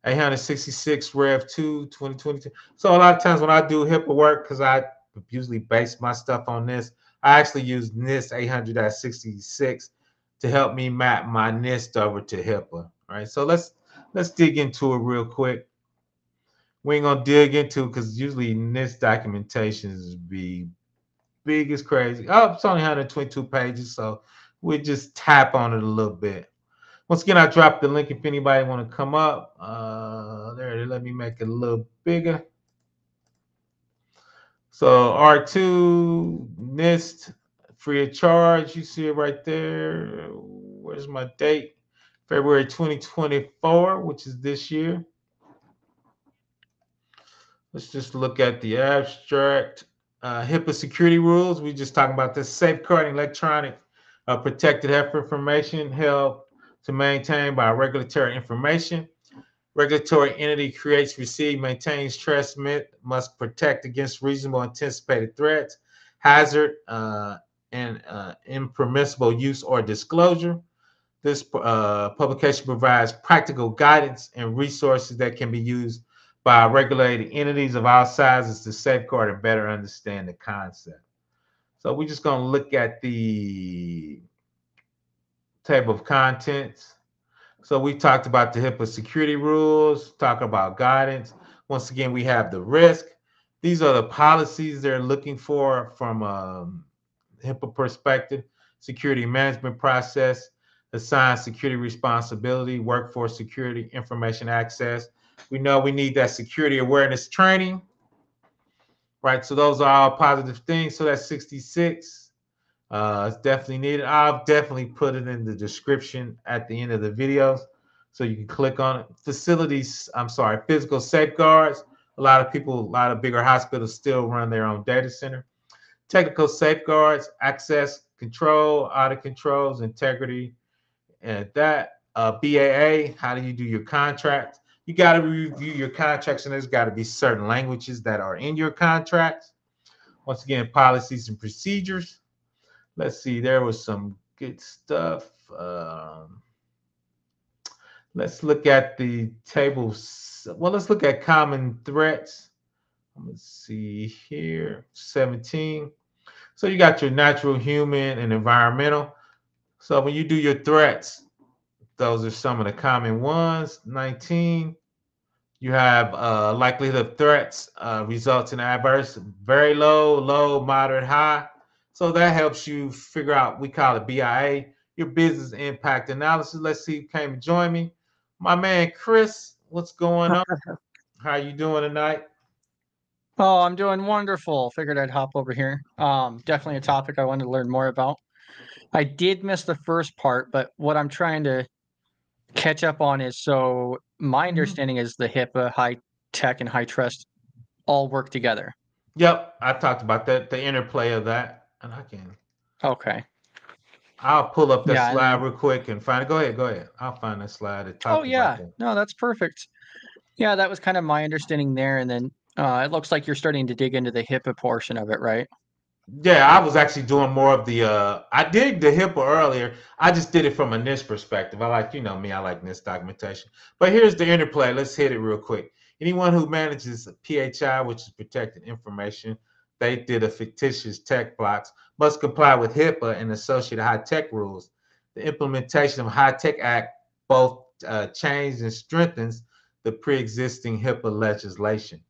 866 Rev 2 2022. So a lot of times when I do HIPAA work, because I usually base my stuff on this, I actually use NIST 800.66 to help me map my NIST over to HIPAA. All right. So let's let's dig into it real quick. We ain't gonna dig into because usually NIST documentations be big as crazy. Oh, it's only 122 pages, so we just tap on it a little bit. Once again, I dropped the link if anybody want to come up. Uh, there, let me make it a little bigger. So R2 NIST free of charge. You see it right there. Where's my date? February 2024, which is this year. Let's just look at the abstract. Uh, HIPAA security rules. We just talking about this safeguarding electronic uh, protected health information held to maintain by regulatory information. Regulatory entity creates, receives, maintains, transmit, must protect against reasonable anticipated threats, hazard, uh, and uh, impermissible use or disclosure. This uh, publication provides practical guidance and resources that can be used by regulated entities of all sizes to safeguard and better understand the concept. So we're just going to look at the table of contents. So we talked about the HIPAA security rules, talk about guidance. Once again, we have the risk. These are the policies they're looking for from a um, HIPAA perspective, security management process, assigned security responsibility, workforce security, information access. We know we need that security awareness training, right? So those are all positive things. So that's 66. Uh, it's definitely needed. I'll definitely put it in the description at the end of the video so you can click on it. Facilities, I'm sorry, physical safeguards. A lot of people, a lot of bigger hospitals still run their own data center. Technical safeguards, access control, audit controls, integrity, and that. Uh, BAA, how do you do your contracts? You got to review your contracts, and there's got to be certain languages that are in your contracts. Once again, policies and procedures. Let's see, there was some good stuff. Um, let's look at the tables. Well, let's look at common threats. Let's see here, 17. So you got your natural, human, and environmental. So when you do your threats, those are some of the common ones. 19. You have uh, likelihood of threats uh, results in adverse, very low, low, moderate, high. So that helps you figure out, we call it BIA, your business impact analysis. Let's see who came to join me. My man, Chris, what's going on? (laughs) How you doing tonight? Oh, I'm doing wonderful. Figured I'd hop over here. Um, definitely a topic I wanted to learn more about. I did miss the first part, but what I'm trying to catch up on is so my mm-hmm. understanding is the HIPAA, high tech, and HITRUST all work together. Yep, I talked about that, the interplay of that, and I can. Okay. I'll pull up the yeah, slide real quick and find it. Go ahead, go ahead. I'll find the slide. Oh yeah, no, that's perfect. Yeah, that was kind of my understanding there, and then uh, it looks like you're starting to dig into the HIPAA portion of it, right? Yeah, I was actually doing more of the. Uh, I did the HIPAA earlier. I just did it from a NIST perspective. I like, you know, me. I like NIST documentation. But here's the interplay. Let's hit it real quick. Anyone who manages PHI, which is protected information, they did a fictitious tech blocks, must comply with HIPAA and associated HITECH rules. The implementation of HITECH Act both uh, and strengthens the pre-existing HIPAA legislation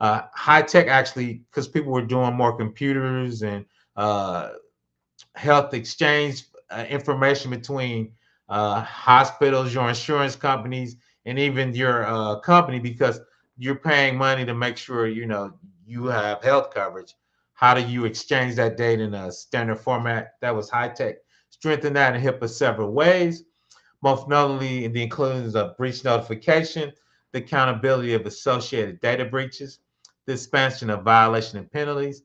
uh, Tech actually because people were doing more computers and uh, health exchange uh, information between uh, hospitals, your insurance companies, and even your uh, company because you're paying money to make sure you know you have health coverage. How do you exchange that data in a standard format? That was HITECH? Strengthen that in HIPAA several ways, most notably in the inclusion of breach notification, the accountability of associated data breaches, the expansion of violation and penalties.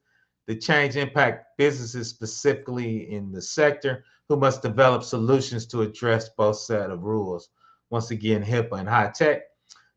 The change impact businesses specifically in the sector who must develop solutions to address both set of rules. Once again, HIPAA and HITECH.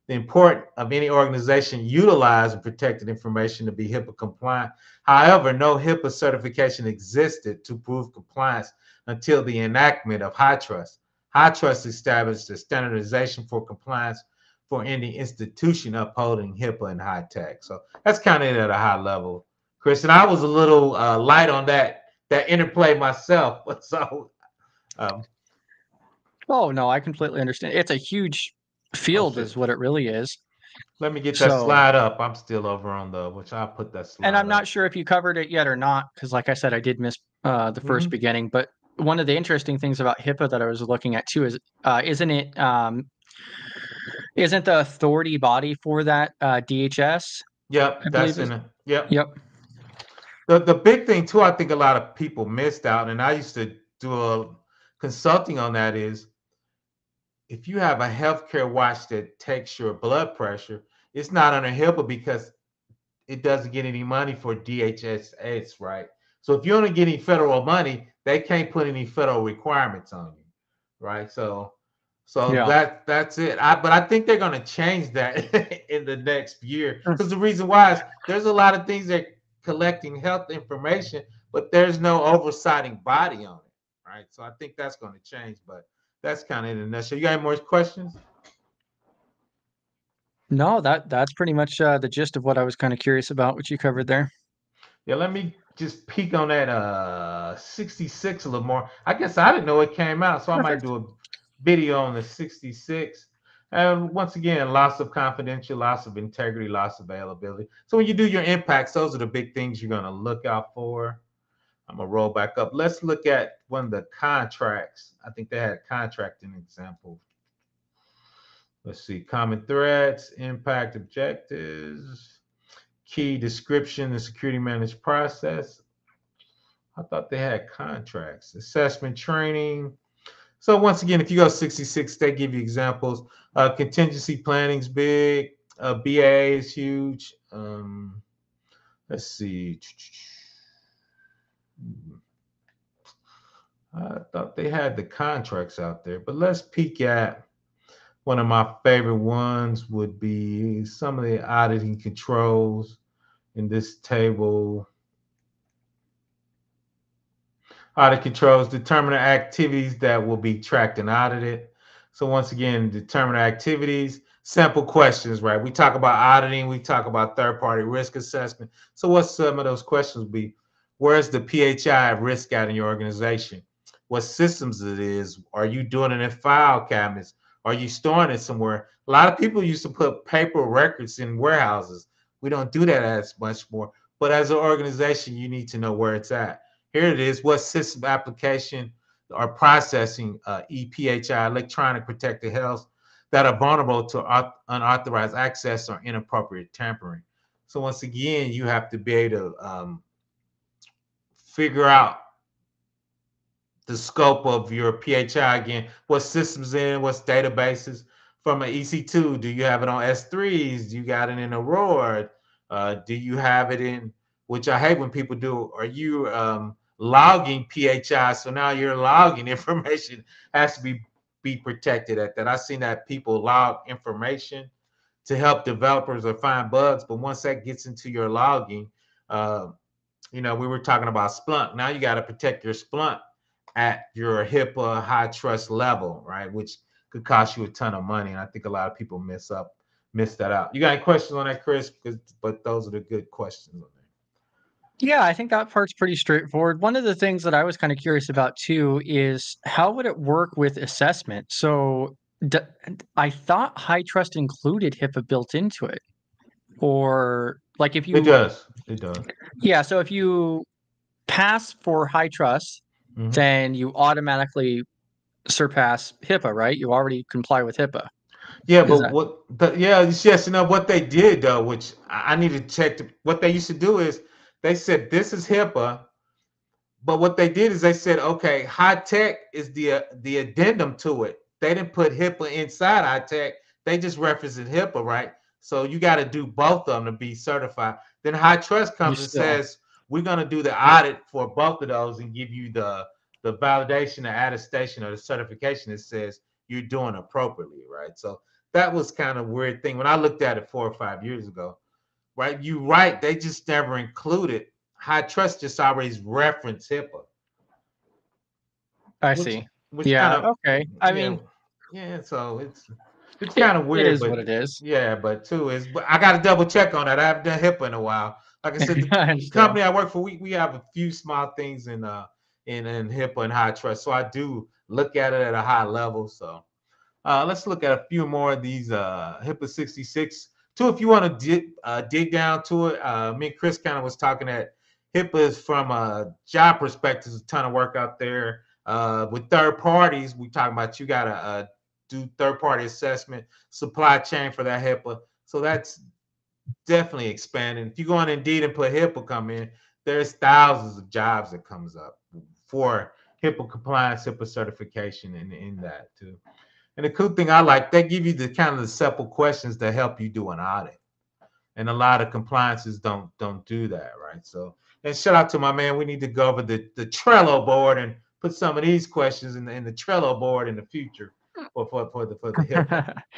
The importance of any organization utilizing protected information to be HIPAA compliant. However, no HIPAA certification existed to prove compliance until the enactment of HITRUST. HITRUST established a standardization for compliance for any institution upholding HIPAA and HITECH. So that's kind of at a high level, Chris. And I was a little uh, light on that that interplay myself. (laughs) So, um, oh no, I completely understand. It's a huge field, is what it really is. Let me get that so, slide up. I'm still over on the which I put that slide. And I'm up. not sure if you covered it yet or not, because like I said, I did miss uh, the 1st mm-hmm. beginning. But one of the interesting things about HIPAA that I was looking at too is, uh, isn't it um, isn't the authority body for that uh, DHS? Yep, I that's in it. Yep. Yep. The the big thing too, I think a lot of people missed out, and I used to do a consulting on that is if you have a healthcare watch that takes your blood pressure, it's not under HIPAA because it doesn't get any money for DHS, right? So if you're only getting federal money, they can't put any federal requirements on you, right? So so yeah. that that's it. I but I think they're gonna change that (laughs) in the next year. Hmm. Because the reason why is there's a lot of things that collecting health information, but there's no oversighting body on it. Right. So I think that's gonna change, but that's kind of in a nutshell. You got any more questions? No, that that's pretty much uh, the gist of what I was kind of curious about, what you covered there. Yeah, let me just peek on that uh 66 a little more. I guess I didn't know it came out, so Perfect. I might do a video on the 66. And once again, loss of confidential, loss of integrity, loss of availability. So when you do your impacts, those are the big things you're going to look out for. I'm gonna roll back up. Let's look at one of the contracts. I think they had contracting example. Let's see, common threats, impact objectives, key description, the security managed process. I thought they had contracts, assessment training, so once again, if you go 66, they give you examples. Uh, contingency planning's big. Uh, BA is huge. Um, let's see. I thought they had the contracts out there, but let's peek at one of my favorite ones would be some of the auditing controls in this table. Audit controls determine the activities that will be tracked and audited. So once again, determine activities, simple questions, right? We talk about auditing, we talk about third-party risk assessment. So what's some of those questions be? Where's the PHI at risk at in your organization? What systems it is? Are you doing it in file cabinets? Are you storing it somewhere? A lot of people used to put paper records in warehouses. We don't do that as much more. But as an organization, you need to know where it's at. Here it is. What system application or processing uh, EPHI, electronic protected health, that are vulnerable to unauthorized access or inappropriate tampering. So once again, you have to be able to um, figure out the scope of your PHI again. What systems in, what's databases from an EC2? Do you have it on S3s? Do you got it in Aurora? Uh, do you have it in, which I hate when people do, are you um, logging PHI? So now your logging (laughs) information has to be, be protected at that. I've seen that people log information to help developers or find bugs, but once that gets into your logging, uh, you know, we were talking about Splunk. Now you got to protect your Splunk at your HIPAA HITRUST level, right? Which could cost you a ton of money. And I think a lot of people miss up, miss that out. You got any questions on that, Chris? Because but those are the good questions. Yeah, I think that part's pretty straightforward. One of the things that I was kind of curious about too is how would it work with assessment? So d- I thought HITRUST included HIPAA built into it, or like if you it does, it does. Yeah, so if you pass for HITRUST, mm-hmm. then you automatically surpass HIPAA, right? You already comply with HIPAA. Yeah, Is but that... what? The, yeah, yes, you know what they did though, which I need to check. To, what they used to do is they said this is HIPAA, but what they did is they said, okay, HITECH is the uh, the addendum to it. They didn't put HIPAA inside HITECH. They just referenced HIPAA, right? So you got to do both of them to be certified. Then HITRUST comes and says, we're going to do the audit for both of those and give you the the validation, the attestation, or the certification that says you're doing appropriately, right? So that was kind of weird thing when I looked at it four or five years ago, right? You right, they just never included HITRUST. just always reference HIPAA. I which, see. Which yeah. Kind of, okay. I yeah, mean, yeah. So it's it's kind of weird. It is but, what it is. Yeah, but two is. But I got to double check on that. I haven't done HIPAA in a while. Like I said, (laughs) the I company I work for, we, we have a few small things in uh in, in HIPAA and HITRUST. So I do look at it at a high level. So uh, let's look at a few more of these uh HIPAA 66. Two, if you want to dig uh, dig down to it, uh, me and Chris kind of was talking at HIPAA is from a job perspective, a ton of work out there. Uh, with third parties, we talking about you gotta uh, do third party assessment, supply chain for that HIPAA. So that's definitely expanding. If you go on Indeed and put HIPAA come in, there's thousands of jobs that comes up for HIPAA compliance, HIPAA certification, and in, in that too. And the cool thing I like, they give you the kind of the simple questions that help you do an audit. And a lot of compliances don't don't do that, right? So, and shout out to my man. We need to go over the the Trello board and put some of these questions in the in the Trello board in the future for for, for the for the HIPAA. (laughs)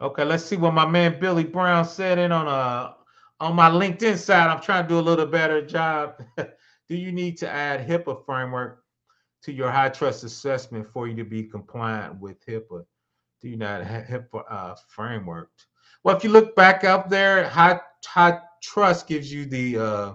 Okay, let's see what my man Billy Brown said in on uh on my LinkedIn side. I'm trying to do a little better job. (laughs) do you need to add HIPAA framework to your HITRUST assessment for you to be compliant with HIPAA? Do you not have HIPAA uh, framework? Well, if you look back up there, high, high trust gives you the uh,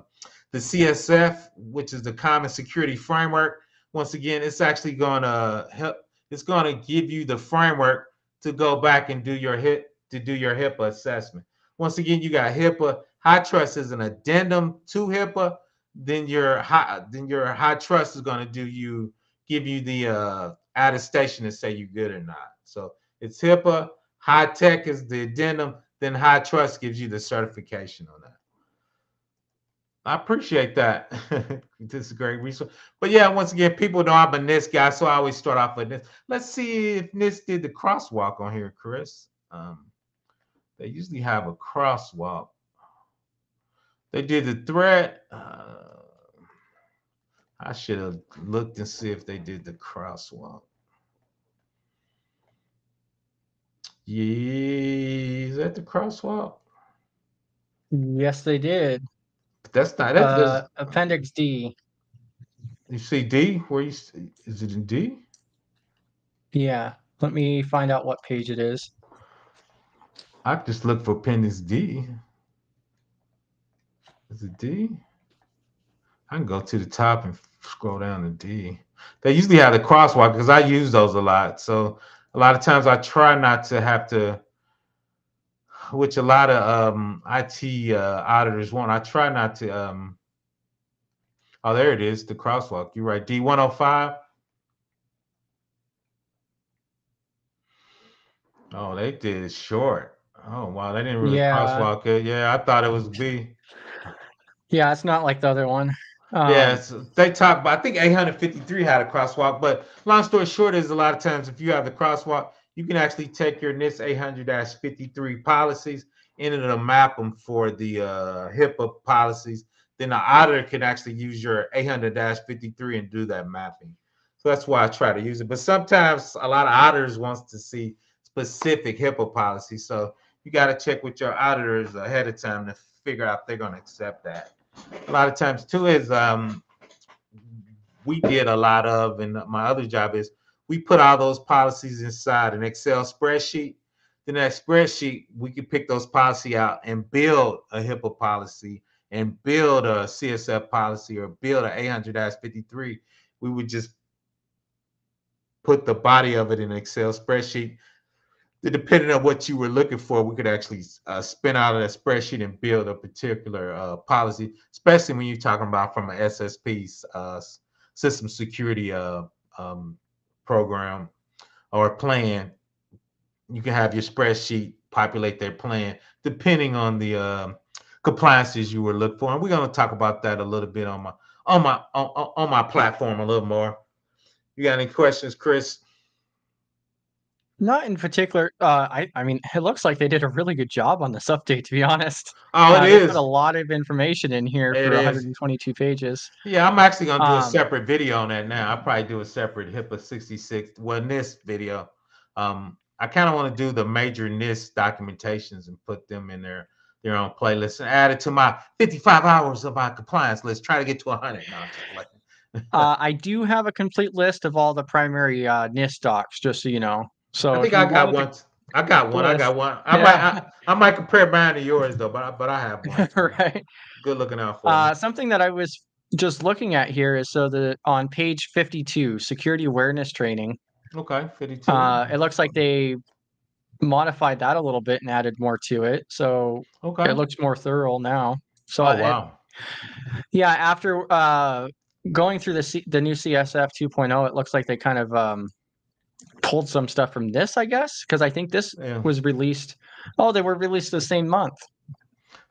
the CSF, which is the Common Security Framework. Once again, it's actually going to help. It's going to give you the framework to go back and do your hip to do your HIPAA assessment. Once again, you got HIPAA. HITRUST is an addendum to HIPAA. Then your high, then your HITRUST is going to do you give you the uh, attestation to say you're good or not. So it's HIPAA. HITECH is the addendum. Then HITRUST gives you the certification on that. I appreciate that. (laughs) this is a great resource. But yeah, once again, people know I'm a NIST guy, so I always start off with this. Let's see if NIST did the crosswalk on here, Chris. Um, they usually have a crosswalk. They did the threat. Uh, I should have looked and see if they did the crosswalk. Yeah, is that the crosswalk? Yes, they did. That's not that's, Uh, Appendix D. you see D where you is it in D? Yeah. Let me find out what page it is. I just look for appendix D. Is it D? I can go to the top and scroll down to D. They usually have the crosswalk because I use those a lot. So a lot of times I try not to have to, which a lot of um, IT uh, auditors want. I try not to. Um, oh, there it is, the crosswalk. You're right, D105. Oh, they did short. Oh wow, they didn't really Yeah. crosswalk it. Yeah, I thought it was B. Yeah, it's not like the other one. Um, Yes, they talk about. I think 853 had a crosswalk, but long story short is a lot of times if you have the crosswalk, you can actually take your NIST 800-53 policies and it'll map them for the uh, HIPAA policies. Then the auditor can actually use your 800-53 and do that mapping. So that's why I try to use it. But sometimes a lot of auditors wants to see specific HIPAA policies, so you got to check with your auditors ahead of time to figure out if they're going to accept that a lot of times too is um we did a lot of and my other job is we put all those policies inside an excel spreadsheet then that spreadsheet we can pick those policy out and build a hipaa policy and build a csf policy or build a 800-53 we would just put the body of it in an excel spreadsheet. Depending on what you were looking for, we could actually uh, spin out of that spreadsheet and build a particular uh, policy, especially when you're talking about from an SSP, uh, system security uh, um, program or plan. You can have your spreadsheet populate their plan depending on the um compliances you were looking for. And we're going to talk about that a little bit on my on my on on my platform a little more. You got any questions, Chris? Not in particular. Uh, I, I mean, it looks like they did a really good job on this update, to be honest. (laughs) Oh, Uh, it is. A lot of information in here It for is. 122 pages. Yeah, I'm actually gonna do a Um, separate video on that now. I'll probably do a separate HIPAA 66, well, NIST video. Um, I kind of want to do the major NIST documentations and put them in their their own playlist and add it to my 55 hours of my compliance list. Try to get to 100. No, I'm just playing. (laughs) Uh, I do have a complete list of all the primary uh, NIST docs, just so you know. So I think I got one. I got one. I got one. I Yeah. might I, I might compare mine to yours though, but I, but I have one. (laughs) right. Good looking out for Uh, something that I was just looking at here is so the on page 52, security awareness training. Okay, 52. Uh, it looks like they modified that a little bit and added more to it, so okay. it looks more thorough now. So oh it- wow. Yeah, after uh, going through the C- the new CSF 2.0, it looks like they kind of um, pulled some stuff from this, I guess, because I think this Yeah. was released. Oh, they were released the same month.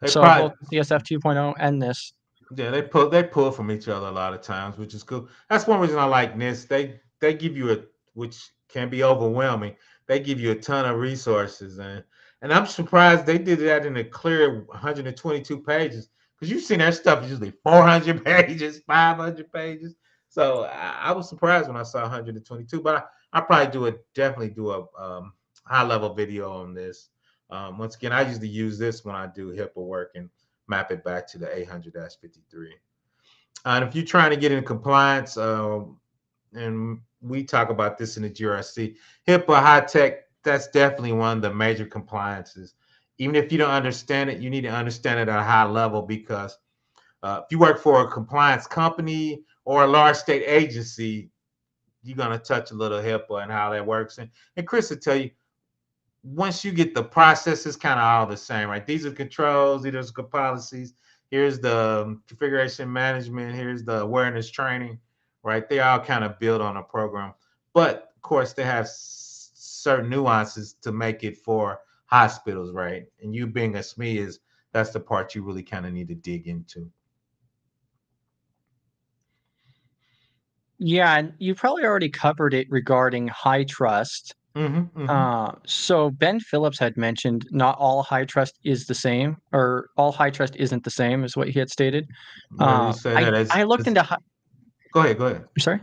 They so probably- both CSF 2.0 and this. Yeah, they pull they pull from each other a lot of times, which is cool. That's one reason I like NIST. They they give you a which can be overwhelming. They give you a ton of resources and and I'm surprised they did that in a clear 122 pages because you've seen that stuff usually 400 (laughs) pages, 500 pages. So I, I was surprised when I saw 122, but I I probably do a definitely do a um, high level video on this. Um, once again, I usually use this when I do HIPAA work and map it back to the 800-53. And if you're trying to get in compliance, um, and we talk about this in the GRC, HIPAA HITECH, that's definitely one of the major compliances. Even if you don't understand it, you need to understand it at a high level because uh, if you work for a compliance company or a large state agency, you're going to touch a little HIPAA and how that works. And, and Chris will tell you, once you get the process, processes kind of all the same, right? These are controls, these are the policies. Here's the um, configuration management. Here's the awareness training, right? They all kind of build on a program, but of course they have certain nuances to make it for hospitals, right? And you being a SME is that's the part you really kind of need to dig into. Yeah, and you probably already covered it regarding HITRUST. Mm-hmm, mm-hmm. Uh, so Ben Phillips had mentioned not all HITRUST is the same, or all HITRUST isn't the same, is what he had stated. Uh, I, I looked into hi- Go ahead. Go ahead. I'm sorry.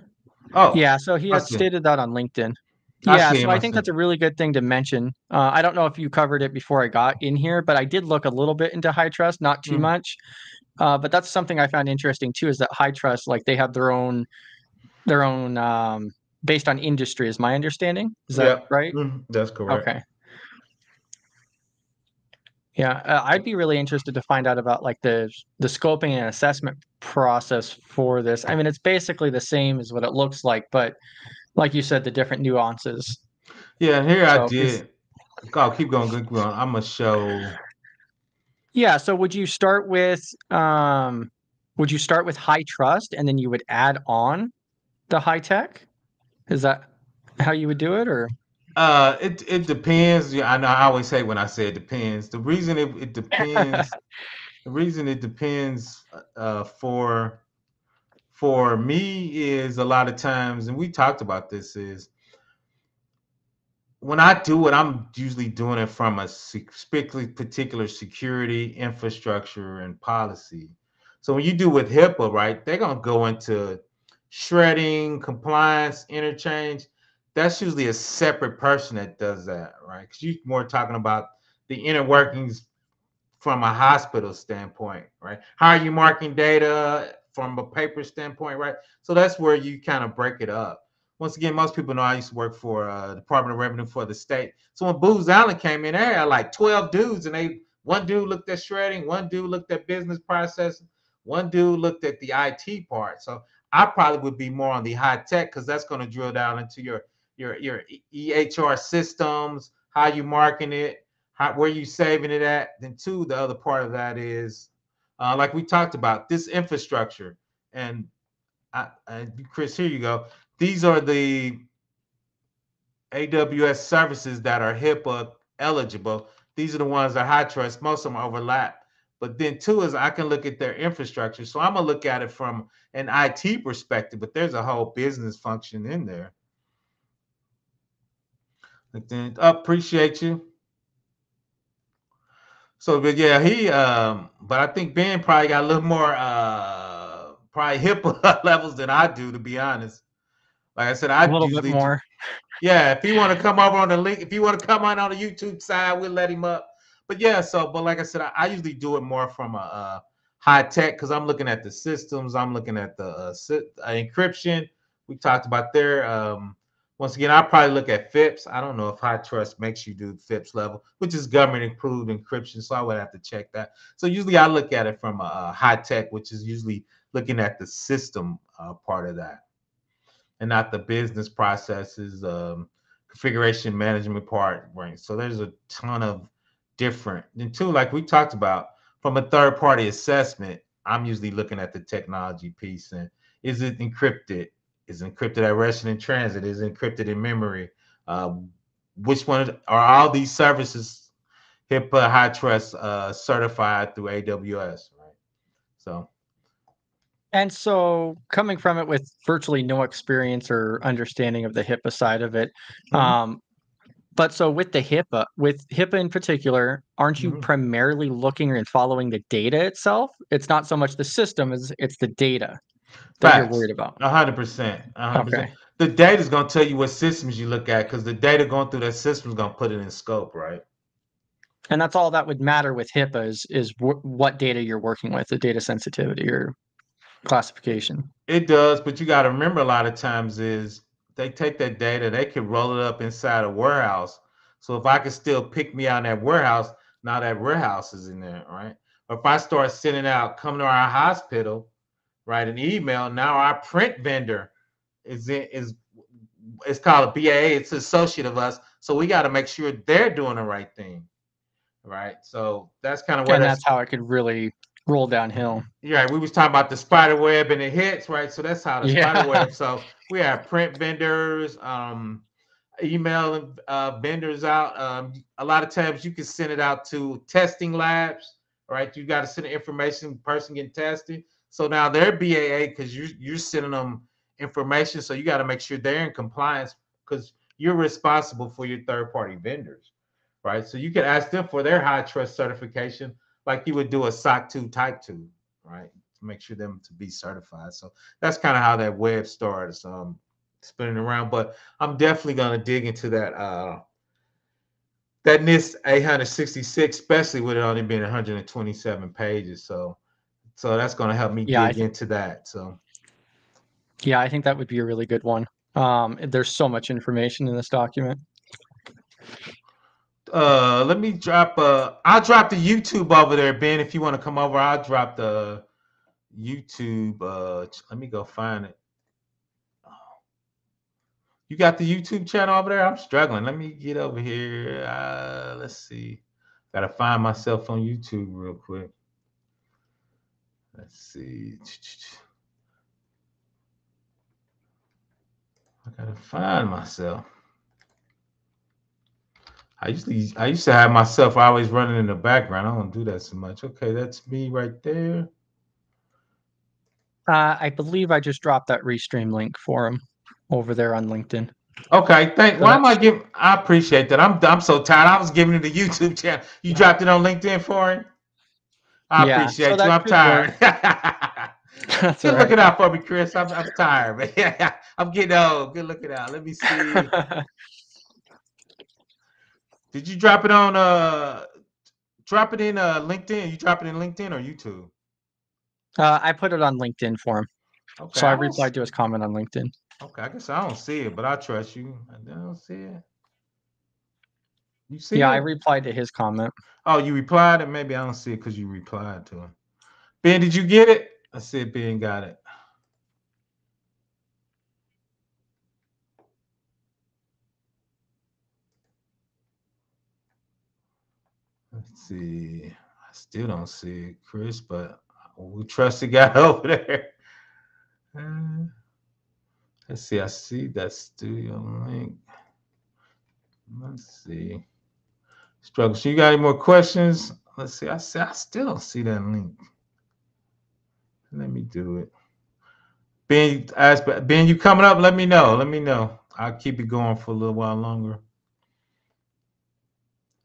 Oh, Yeah, so he had stated that on LinkedIn. Yeah, so I I think that's a really good thing to mention. Uh, I don't know if you covered it before I got in here, but I did look a little bit into HITRUST, not too Mm. much. Uh, but that's something I found interesting too, is that HITRUST, like they have their own, their own, um, based on industry, is my understanding. Is that Yeah. right? Mhm, That's correct. Okay. Yeah, uh, I'd be really interested to find out about like the the scoping and assessment process for this. I mean, it's basically the same as what it looks like, but like you said, the different nuances. Yeah, here I So it's- did. Oh, keep going, keep going. I'm gonna show. Yeah. So would you start with um, would you start with HITRUST and then you would add on the HITECH? Is that how you would do it, or Uh, it it depends. Yeah, I know. I always say when I say it depends. The reason it, it depends. (laughs) the reason it depends uh, for for me is a lot of times, and we talked about this is when I do it, I'm usually doing it from a strictly particular security infrastructure and policy. So when you do with HIPAA, right, they're gonna go into shredding, compliance, interchange. That's usually a separate person that does that, right? Because you're more talking about the inner workings from a hospital standpoint, right? How are you marking data from a paper standpoint, right? So that's where you kind of break it up. Once again, most people know I used to work for uh, Department of Revenue for the state. So when Booz Allen came in there, I had like 12 dudes, and they one dude looked at shredding, one dude looked at business processing, one dude looked at the IT part. So I probably would be more on the HITECH because that's going to drill down into your your your EHR systems, how you marking it, how where you saving it at. Then two, the other part of that is uh, like we talked about this infrastructure. And I, I, Chris, here you go. These are the AWS services that are HIPAA eligible. These are the ones that HITRUST. Most of them overlap. But then two is I can look at their infrastructure. So I'm gonna look at it from an IT perspective, but there's a whole business function in there. But then oh, appreciate you. So, but yeah, he. Um, but I think Ben probably got a little more, uh, probably (laughs) HIPAA levels than I do, to be honest. Like I said, I a little usually bit more? yeah, if you want to come over on the link, if you want to come on on the YouTube side, we'll let him up. But yeah, so but like I said, I, I usually do it more from a, uh HITECH because I'm looking at the systems, I'm looking at the uh, sy- uh, encryption. We talked about there. Um, once again, I probably look at FIPS. I don't know if HITRUST makes you do FIPS level, which is government approved encryption. So I would have to check that. So usually I look at it from a, a HITECH, which is usually looking at the system uh, part of that and not the business processes, um, configuration management part, right? So there's a ton of different. And two, like we talked about, from a third party assessment, I'm usually looking at the technology piece and is it encrypted? Is it encrypted at rest and in transit? Is it encrypted in memory? Um, which one are all these services HIPAA HITRUST uh, certified through AWS, right? So And so, coming from it with virtually no experience or understanding of the HIPAA side of it, Mhm. um, but so with the HIPAA, with HIPAA in particular, aren't you Mhm. primarily looking and following the data itself? It's not so much the system as it's the data that Facts. you're worried about. A hundred percent. Hundred percent. Okay. The data is gonna tell you what systems you look at because the data going through that system is gonna put it in scope, right? And that's all that would matter with HIPAA is is wh- what data you're working with, the data sensitivity or classification. It does, but you got to remember a lot of times is they take that data, they can roll it up inside a warehouse. So if I can still pick me out in that warehouse, now that warehouse is in there, right? Or if I start sending out, come to our hospital, right, an email, now our print vendor is in, is it's called a BAA, it's an associate of us. So we got to make sure they're doing the right thing. Right. So that's kind of where And that's that's how it could really roll downhill. yeah, we was talking about the spider web and the hits, right? So that's how the Yeah. spider web. (laughs) So we have print vendors, um, email uh, vendors out. Um, a lot of times you can send it out to testing labs, right? You got to send the information, person getting tested. So now they're BAA because you you're sending them information. So you got to make sure they're in compliance because you're responsible for your third party vendors, right? So you can ask them for their HITRUST certification like you would do a SOC 2 type 2, right? to make sure them to be certified. So that's kind of how that web starts I'm spinning around, but I'm definitely gonna dig into that uh that NIST 866, especially with it only being 127 pages. So so that's gonna help me Yeah, dig into that. So Yeah, I think that would be a really good one. Um, there's so much information in this document. Uh let me drop uh I'll drop the YouTube over there, Ben. If you want to come over, I'll drop the YouTube. Uh let me go find it. You got the YouTube channel over there? I'm struggling. Let me get over here. Uh let's see. Gotta find myself on YouTube real quick. Let's see. I gotta find myself. I usually I used to have myself always running in the background. I don't do that so much. Okay, that's me right there. Uh, I believe I just dropped that restream link for him over there on LinkedIn. Okay, thank. So Why am I giving? I appreciate that. I'm I'm so tired. I was giving it the YouTube channel. You dropped it on LinkedIn for him. I Yeah, appreciate so you. I'm tired. (laughs) (laughs) That's Good all looking out for me, Chris. I'm, I'm tired, man. (laughs) I'm getting old. Good looking out. Let me see. Did you drop it on uh drop it in uh LinkedIn? You drop it in LinkedIn or YouTube? uh, I put it on LinkedIn for him, Okay. so I don't replied to his comment on LinkedIn. Okay, I guess I don't see it, but I trust you. I don't see it. You see Yeah, I replied to his comment. oh, you replied, and maybe I don't see it because you replied to him. Ben, did you get it? I said Ben got it. Let's see. I still don't see Chris, but we trust the guy (laughs) over there. Uh, let's see. I see that studio link. Let's see. Struggle. So you got any more questions? Let's see. I see. I still don't see that link. Let me do it. Ben, ask Ben, you coming up? Let me know. Let me know. I'll keep it going for a little while longer.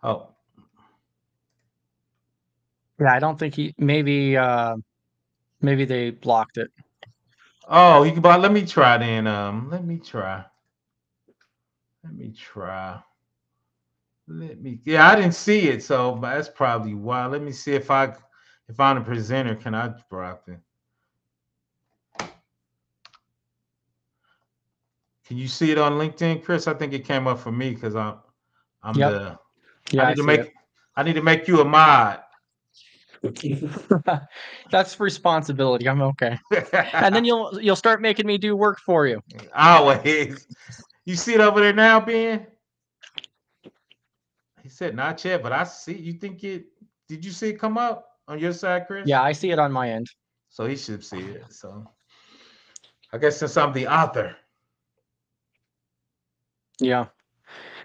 Oh, Yeah, I don't think he. Maybe, uh, maybe they blocked it. oh, you can buy. Let me try then. Um, let me try. Let me try. Let me. Yeah, I didn't see it, so but that's probably why. Let me see if I, if I'm a presenter, can I drop it? Can you see it on LinkedIn, Chris? I think it came up for me because I'm, I'm Yep. the. Yeah, I I need to see make. I need to make you a mod. (laughs) That's responsibility. I'm okay. And then you'll you'll start making me do work for you. always. You see it over there now, Ben? He said not yet, but I see. You think it? Did you see it come up on your side, Chris? Yeah, I see it on my end. So he should see it. So I guess since I'm the author. Yeah.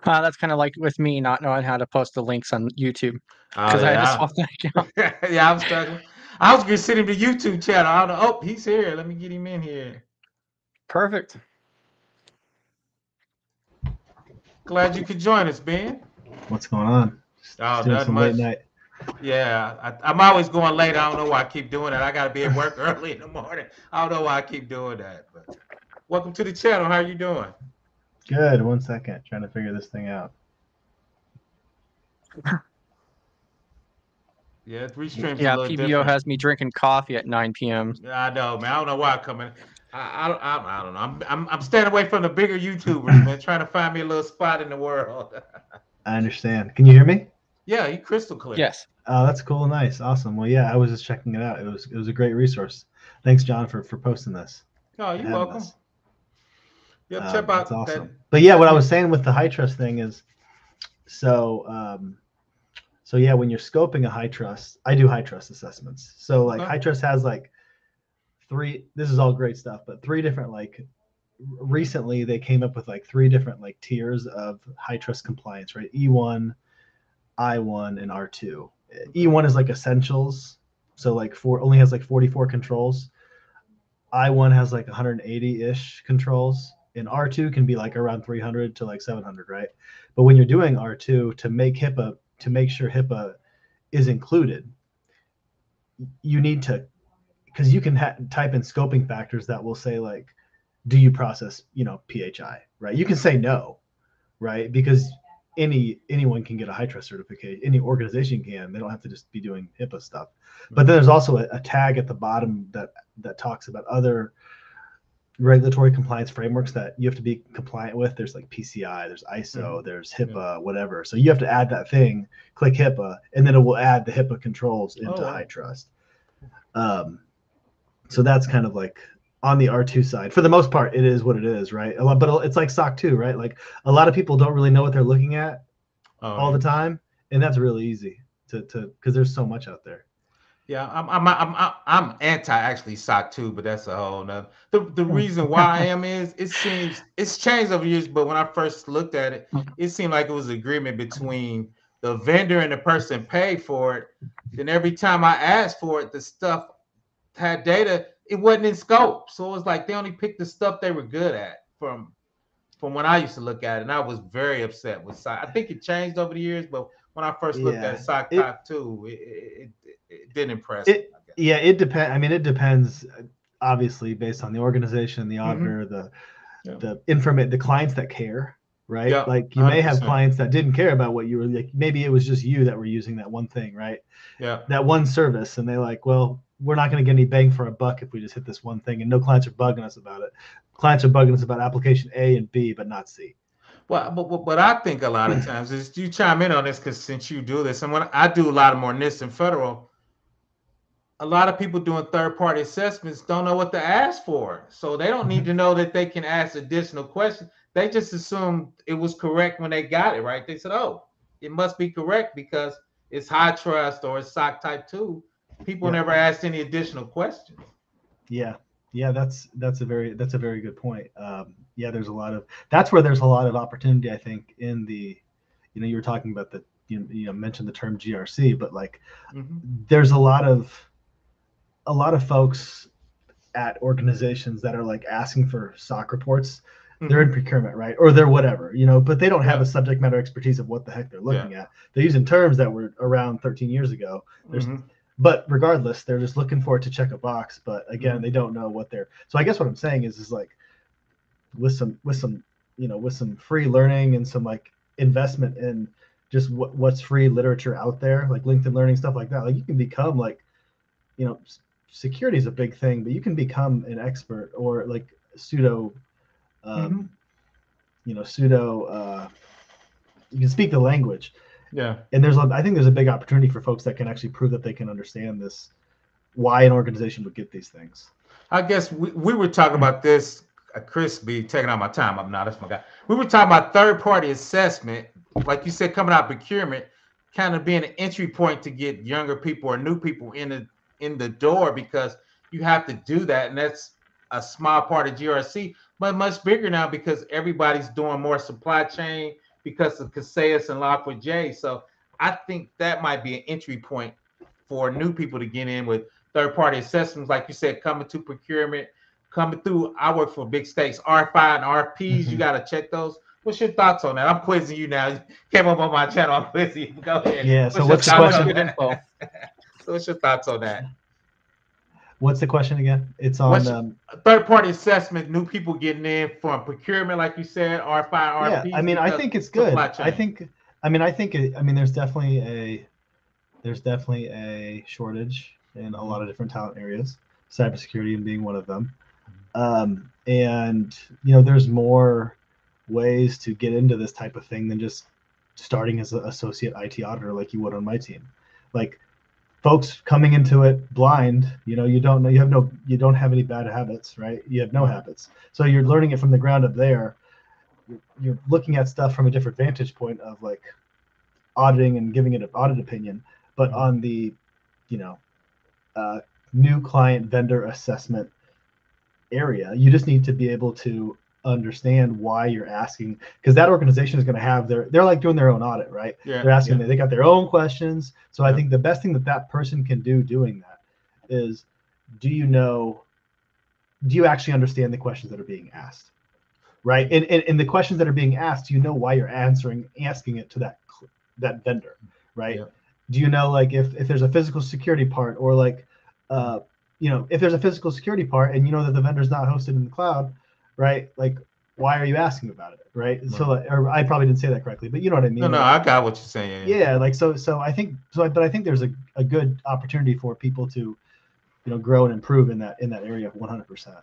Uh, that's kind of like with me not knowing how to post the links on YouTube Oh, because I had to yeah, that (laughs) account. I- (laughs) yeah, I'm struggling. I was gonna send him the YouTube channel. I don't know. Oh, he's here. Let me get him in here. Perfect. Glad you could join us, Ben. What's going on? Oh, doing nothing some late much. night. Yeah, I, I'm always going late. I don't know why I keep doing that. I got to be at work (laughs) early in the morning. I don't know why I keep doing that. But welcome to the channel. How are you doing? Good. One second. Trying to figure this thing out. Yeah, three streams. Yeah, PBO different. has me drinking coffee at 9 p.m. I know, man. I don't know why I'm coming. I, I don't. I, I don't know. I'm, I'm I'm staying away from the bigger YouTubers, man. Trying to find me a little spot in the world. (laughs) I understand. Can you hear me? yeah, you crystal clear. Yes. Oh, that's cool. Nice. Awesome. Well, yeah, I was just checking it out. It was it was a great resource. Thanks, John, for for posting this. Oh, you're welcome. us. Yeah, Um, out that's that. awesome. But yeah, what I was saying with the HITRUST thing is, so um, so yeah, when you're scoping a HITRUST, I do HITRUST assessments. So like HITRUST has like three. This is all great stuff, but three different like recently they came up with like three different like tiers of HITRUST compliance, right? E1, I1, and R2. E1 is like essentials, so like four only has like 44 controls. I1 has like 180 ish controls, and R2 can be like around 300 to like 700, right? But when you're doing R2 to make HIPAA, to make sure HIPAA is included, you need to because you can ha- type in scoping factors that will say like, do you process you know PHI, right? You can say no, right? Because any anyone can get a HITRUST certificate. Any organization can. They don't have to just be doing HIPAA stuff. But then there's also a, a tag at the bottom that that talks about other regulatory compliance frameworks that you have to be compliant with. There's like PCI, there's ISO, Mhm. there's HIPAA, whatever. So you have to add that thing, click HIPAA, and then it will add the HIPAA controls into Oh, wow. HITRUST. Um, so that's kind of like on the R2 side. For the most part, it is what it is, right? A lot, but it's like SOC 2, right? Like a lot of people don't really know what they're looking at Um, all the time, and that's really easy to to because there's so much out there. Yeah, I'm I'm I'm I'm, I'm anti actually SOC 2, but that's a whole nother. The the hmm. reason why I am (laughs) is it seems it's changed over years, but when I first looked at it, hmm. it seemed like it was agreement between the vendor and the person paid for it. Then every time I asked for it, the stuff had data, it wasn't in scope. So it was like they only picked the stuff they were good at from from when I used to look at it. And I was very upset with SOC. I think it changed over the years, but when I first looked Yeah, at SOC it- 2, it, it, it, it didn't impress It- me. Yeah, it depends. I mean, it depends uh, obviously based on the organization, the Mhm. auditor, the Yeah. the information, the clients that care, right? Yeah, like you may have clients that didn't care about what you were like. Maybe it was just you that were using that one thing, right? Yeah. That one service, and they like, well, we're not going to get any bang for a buck if we just hit this one thing, and no clients are bugging us about it. Clients are bugging us about application A and B, but not C. Well, but, but, but I think a lot of times is you chime in on this because since you do this, and when I do a lot of more NIST and federal, a lot of people doing third party assessments don't know what to ask for. So they don't need to know that they can ask additional questions. They just assume it was correct when they got it, right? They said, oh, it must be correct because it's HITRUST or it's SOC type two. People Yeah. never asked any additional questions. Yeah, yeah, that's that's a very that's a very good point. Um, yeah, there's a lot of that's where there's a lot of opportunity, I think, in the, you know, you were talking about the you, you know mentioned the term GRC, but like Mhm. there's a lot of a lot of folks at organizations that are like asking for SOC reports. They're in procurement, right? Or they're whatever, you know, but they don't have Yeah. a subject matter expertise of what the heck they're looking at. They're using terms that were around 13 years ago. there's- Mhm. But regardless, they're just looking for it to check a box. But again, Mhm. they don't know what they're. So I guess what I'm saying is, is like, with some, with some, you know, with some free learning and some like investment in just what, what's free literature out there, like LinkedIn Learning stuff like that. Like you can become like, you know, security is a big thing, but you can become an expert or like pseudo, um, Mhm. you know, pseudo. Uh, you can speak the language Yeah. and there's a, I think there's a big opportunity for folks that can actually prove that they can understand this, why an organization would get these things. I guess we, we were talking about this. Uh, Chris be taking out my time. I'm not. That's my guy. We were talking about third party assessment, like you said, coming out procurement, kind of being an entry point to get younger people or new people in the in the door because you have to do that, and that's a small part of GRC, but much bigger now because everybody's doing more supply chain because of Kaseya and Log4j. So I think that might be an entry point for new people to get in with third party assessments, like you said, coming to procurement, coming through. I work for big stakes, R5 and RPs. You Mhm. got to check those. What's your thoughts on that? I'm quizzing you now. You came up on my channel. I'm quizzing you. Go ahead. Yeah, so what's the question? (laughs) on Good that? info. So what's your thoughts on that? What's the question again? It's on. What's- Um, Third party assessment, new people getting in from procurement, like you said, R5, yeah, I mean, I think it's good. I think, I mean, I think, it, I mean, there's definitely a, there's definitely a shortage in a lot of different talent areas, cybersecurity and being one of them. Um, and you know, there's more ways to get into this type of thing than just starting as an associate IT auditor like you would on my team. Like folks coming into it blind, you know, you don't know, you have no, you don't have any bad habits, right? You have no habits. So you're learning it from the ground up there. You're- looking at stuff from a different vantage point of like auditing and giving it an audit opinion, but Mhm. on the, you know, uh, new client vendor assessment area, you just need to be able to understand why you're asking because that organization is going to have their they're like doing their own audit right? Yeah, they're asking yeah. they got their own questions. So i think the best thing that that person can do doing that is do you know do you actually understand the questions that are being asked? Right? And, and, and the questions that are being asked do you know why you're answering asking it to that that vendor? Right? Yeah. do you know like if if there's a physical security part or like uh you know, if there's a physical security part and you know that the vendor's not hosted in the cloud, right? Like, why are you asking about it, right? So, or I probably didn't say that correctly, but you know what I mean. No, no, I got what you're saying. yeah, like so, so I think so, but I think there's a, a good opportunity for people to, you know, grow and improve in that in that area 100. percent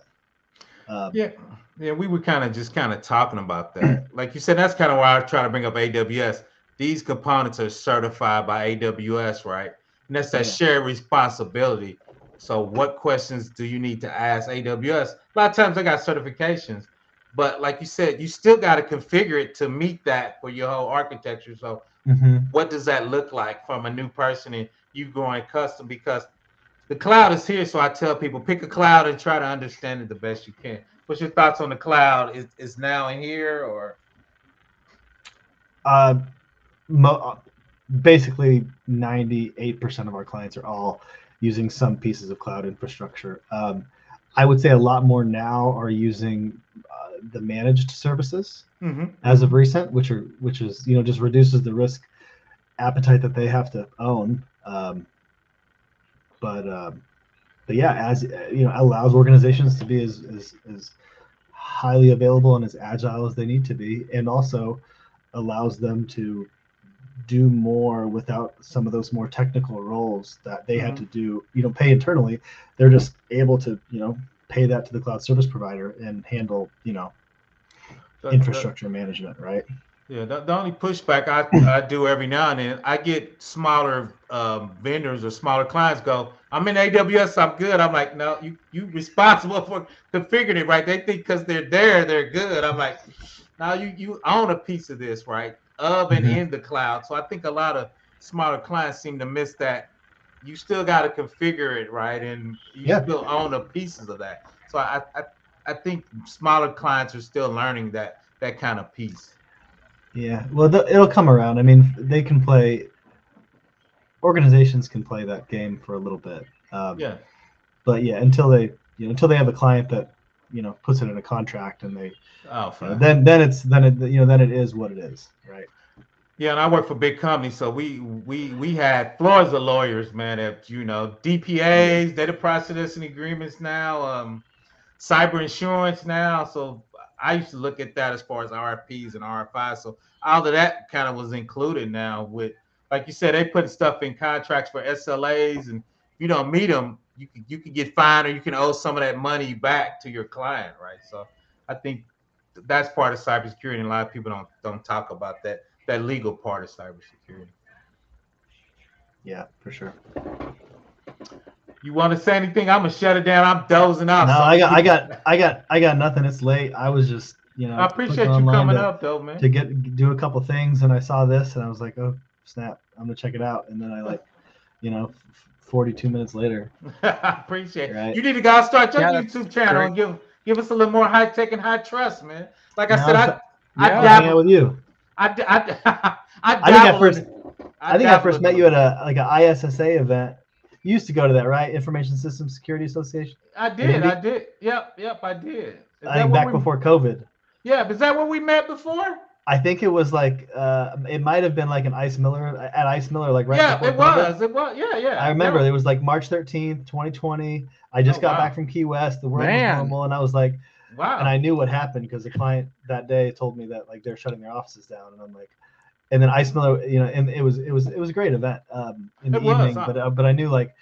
Um, Yeah, yeah, we were kind of just kind of talking about that. (clears throat) Like you said, that's kind of why I try to bring up AWS. These components are certified by AWS, right? And that's that Yeah. shared responsibility. So, what questions do you need to ask AWS? A lot of times they got certifications, but like you said, you still got to configure it to meet that for your whole architecture. So, mhm. what does that look like from a new person and you going custom? Because the cloud is here. So I tell people pick a cloud and try to understand it the best you can. What's your thoughts on the cloud? Is is now in here or Uh, mo- basically, 98% of our clients are all using some pieces of cloud infrastructure. Um, I would say a lot more now are using uh, the managed services as of recent, which are which is you know just reduces the risk appetite that they have to own. Um, but um, but yeah, as you know, allows organizations to be as, as as highly available and as agile as they need to be, and also allows them to do more without some of those more technical roles that they had Mhm. to do. You know, pay internally. They're just able to you know pay that to the cloud service provider and handle you know the- infrastructure management, right? Yeah, the, the only pushback I, I do every now and then, I get smaller um, vendors or smaller clients go, I'm in AWS, I'm good. I'm like, no, you you responsible (laughs) for configuring it, right? They think because they're there, they're good. I'm like, now you you own a piece of this, right? Of and Mhm. in the cloud. So I think a lot of smaller clients seem to miss that. You still got to configure it, right? And you Yeah. still own a pieces of that. So I, I I think smaller clients are still learning that that kind of piece. Yeah, well, th- it'll come around. I mean, they can play. Organizations can play that game for a little bit. Um, Yeah. But yeah, until they, you know, until they have a client that, you know, puts it in a contract, and they, Oh, you know, then then it's then it you know then it is what it is, right? Yeah, and I work for big companies, so we we we had floors of lawyers, man. That you know, DPAs, data processing agreements now, um, cyber insurance now. So I used to look at that as far as RFPs and RFIs. So all of that kind of was included now. With like you said, they put stuff in contracts for SLAs, and you don't meet them, you can you can get fined or you can owe some of that money back to your client, right? So I think that's part of cybersecurity, and a lot of people don't don't talk about that that legal part of cybersecurity. Yeah, for sure. You want to say anything? I'm gonna shut it down. I'm dozing off. No, So I got I got (laughs) I got I got nothing. It's late. I was just you know I appreciate you coming to, up, though, man. to get do a couple things, and I saw this, and I was like, oh snap, I'm gonna check it out, and then I like, you know, f- 42 minutes later. I (laughs) appreciate it. Right. You need to go start your Yeah, YouTube channel great. and give give us a little more HITECH and HITRUST, man. Like I No, said, I so- I Yeah. I'll hang out dabble. with you. I, d- I, d- (laughs) I, I think I first- in- I think I first met you at a like a ISSA event. You used to go to that, right? Information Systems Security Association. I did, I did. Yep, yep, I did. Is I think back we- before COVID. Yeah, is that where we met before? I think it was like uh, it might have been like an Ice Miller at Ice Miller, like right yeah, before it was. It was. Yeah, yeah. I remember Yeah. it was like March 13th, 2020. I just Oh, got wow. back from Key West. The world Man. was normal, and I was like, Wow. and I knew what happened because the client that day told me that like they're shutting their offices down, and I'm like, and then Ice Miller, you know, and it was it was it was a great event um, in the It was, evening, huh? but uh, but I knew like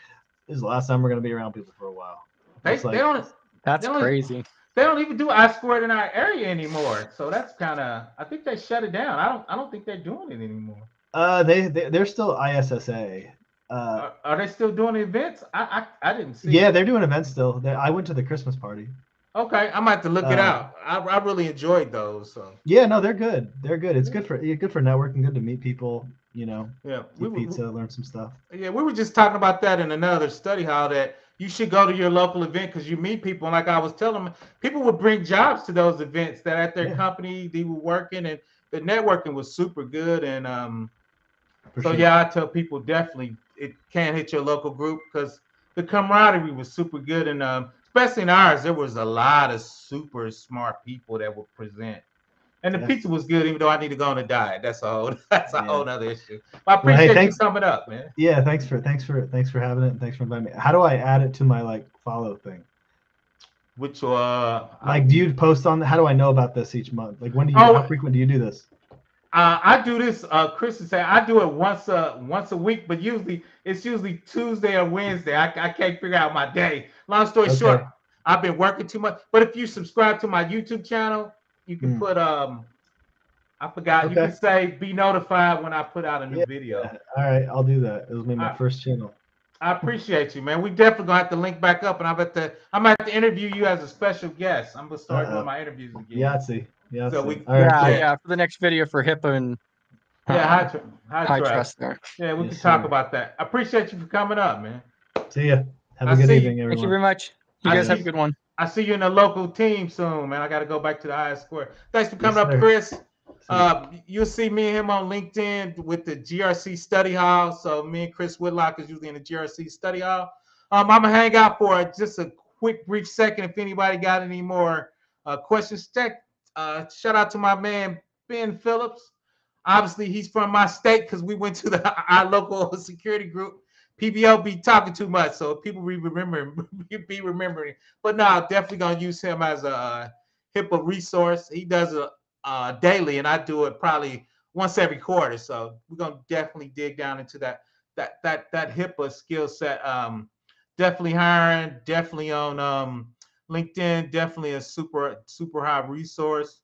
this is the last time we're gonna be around people for a while. they, like- they don't That's They only- crazy. They don't even do I squared in our area anymore. So that's kind of I think they shut it down. I don't I don't think they're doing it anymore. Uh, they, they they're still ISSA. Uh, Are, are they still doing events? I I, I didn't see. yeah, it. they're doing events still. They, I went to the Christmas party. Okay, I might have to look it Uh, out. I, I really enjoyed those. So Yeah, no, they're good. They're good. It's good for good for networking. Good to meet people. You know, yeah, we, eat were- pizza, learn some stuff. yeah, we were just talking about that in another study. How that you should go to your local event because you meet people. And like I was telling them, people would bring jobs to those events that at their Yeah. company they were working, and the networking was super good. And um, For So sure. yeah, I tell people definitely it can't hit your local group because the camaraderie was super good, and um, especially in ours, there was a lot of super smart people that would present. And the Yeah. pizza was good, even though I need to go on a diet. That's a whole (laughs) that's a Yeah. whole other issue. I Well, hey, appreciate thanks- you coming up, man. Yeah, thanks for thanks for thanks for having it. And thanks for inviting me. How do I add it to my like follow thing? Which uh Like, do you post on? How do I know about this each month? Like, when do you? Oh. how frequent do you do this? Uh, I do this. Uh, Chris is saying I do it once a once a week, but usually it's usually Tuesday or Wednesday. I, I can't figure out my day. Long story Okay. short, I've been working too much. But if you subscribe to my YouTube channel, you can Hmm. put um, I forgot. You can say be notified when I put out a new Yeah. video. All right, I'll do that. It was maybe my Uh, first channel. I appreciate you, man. We definitely gonna have to link back up, and I'm at the I'm at to interview you as a special guest. I'm gonna start Uh-oh. doing my interviews again. Yahtzee. Yahtzee. So we- All right, yeah, cool. yeah. For the next video for HIPAA and yeah, uh, high, tr- high, HITRUST. trust. Yeah, we Yes, can talk sir. about that. I appreciate you for coming up, man. See ya. Have a I good see you. evening, everyone. Thank you very much. You I guys have a good one. I see you in the local team soon, man. I got to go back to the highest square. Thanks for coming Yes, up, sir. Chris. Uh, you'll see me and him on LinkedIn with the GRC study hall. So me and Chris Whitlock is usually in the GRC study hall. Um, I'm gonna hang out for just a quick, brief second. If anybody got any more uh, questions, check. Uh, shout out to my man Ben Phillips. Obviously, he's from my state because we went to the (laughs) our local security group. PBO be talking too much, so people be remembering, (laughs) be remembering. But no, definitely gonna use him as a uh, HIPAA resource. He does it uh, daily, and I do it probably once every quarter. So we're gonna definitely dig down into that that that that HIPAA skill set. Um, definitely hiring, definitely on um, LinkedIn, definitely a super super high resource.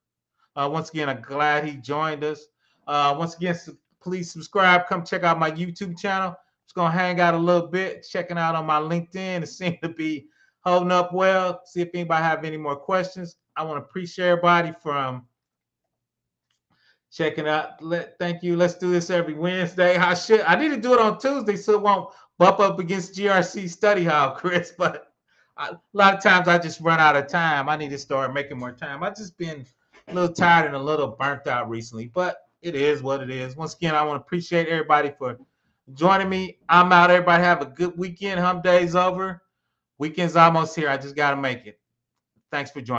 Uh, once again, I'm glad he joined us. Uh, once again, please subscribe. Come check out my YouTube channel. Just gonna hang out a little bit, checking out on my LinkedIn. (laughs) It seemed to be holding up well. See if anybody have any more questions. I want to appreciate everybody from checking out. Let thank you. Let's do this every Wednesday. I should I need to do it on Tuesday so it won't bump up against GRC study hall, (laughs) Chris. But I, a lot of times I just run out of time. I need to start making more time. I've just been a little tired and a little burnt out recently, but it is what it is. Once again, I want to appreciate everybody for joining me. I'm out. Everybody have a good weekend. Hump day's over. Weekend's almost here. I just got to make it. Thanks for joining.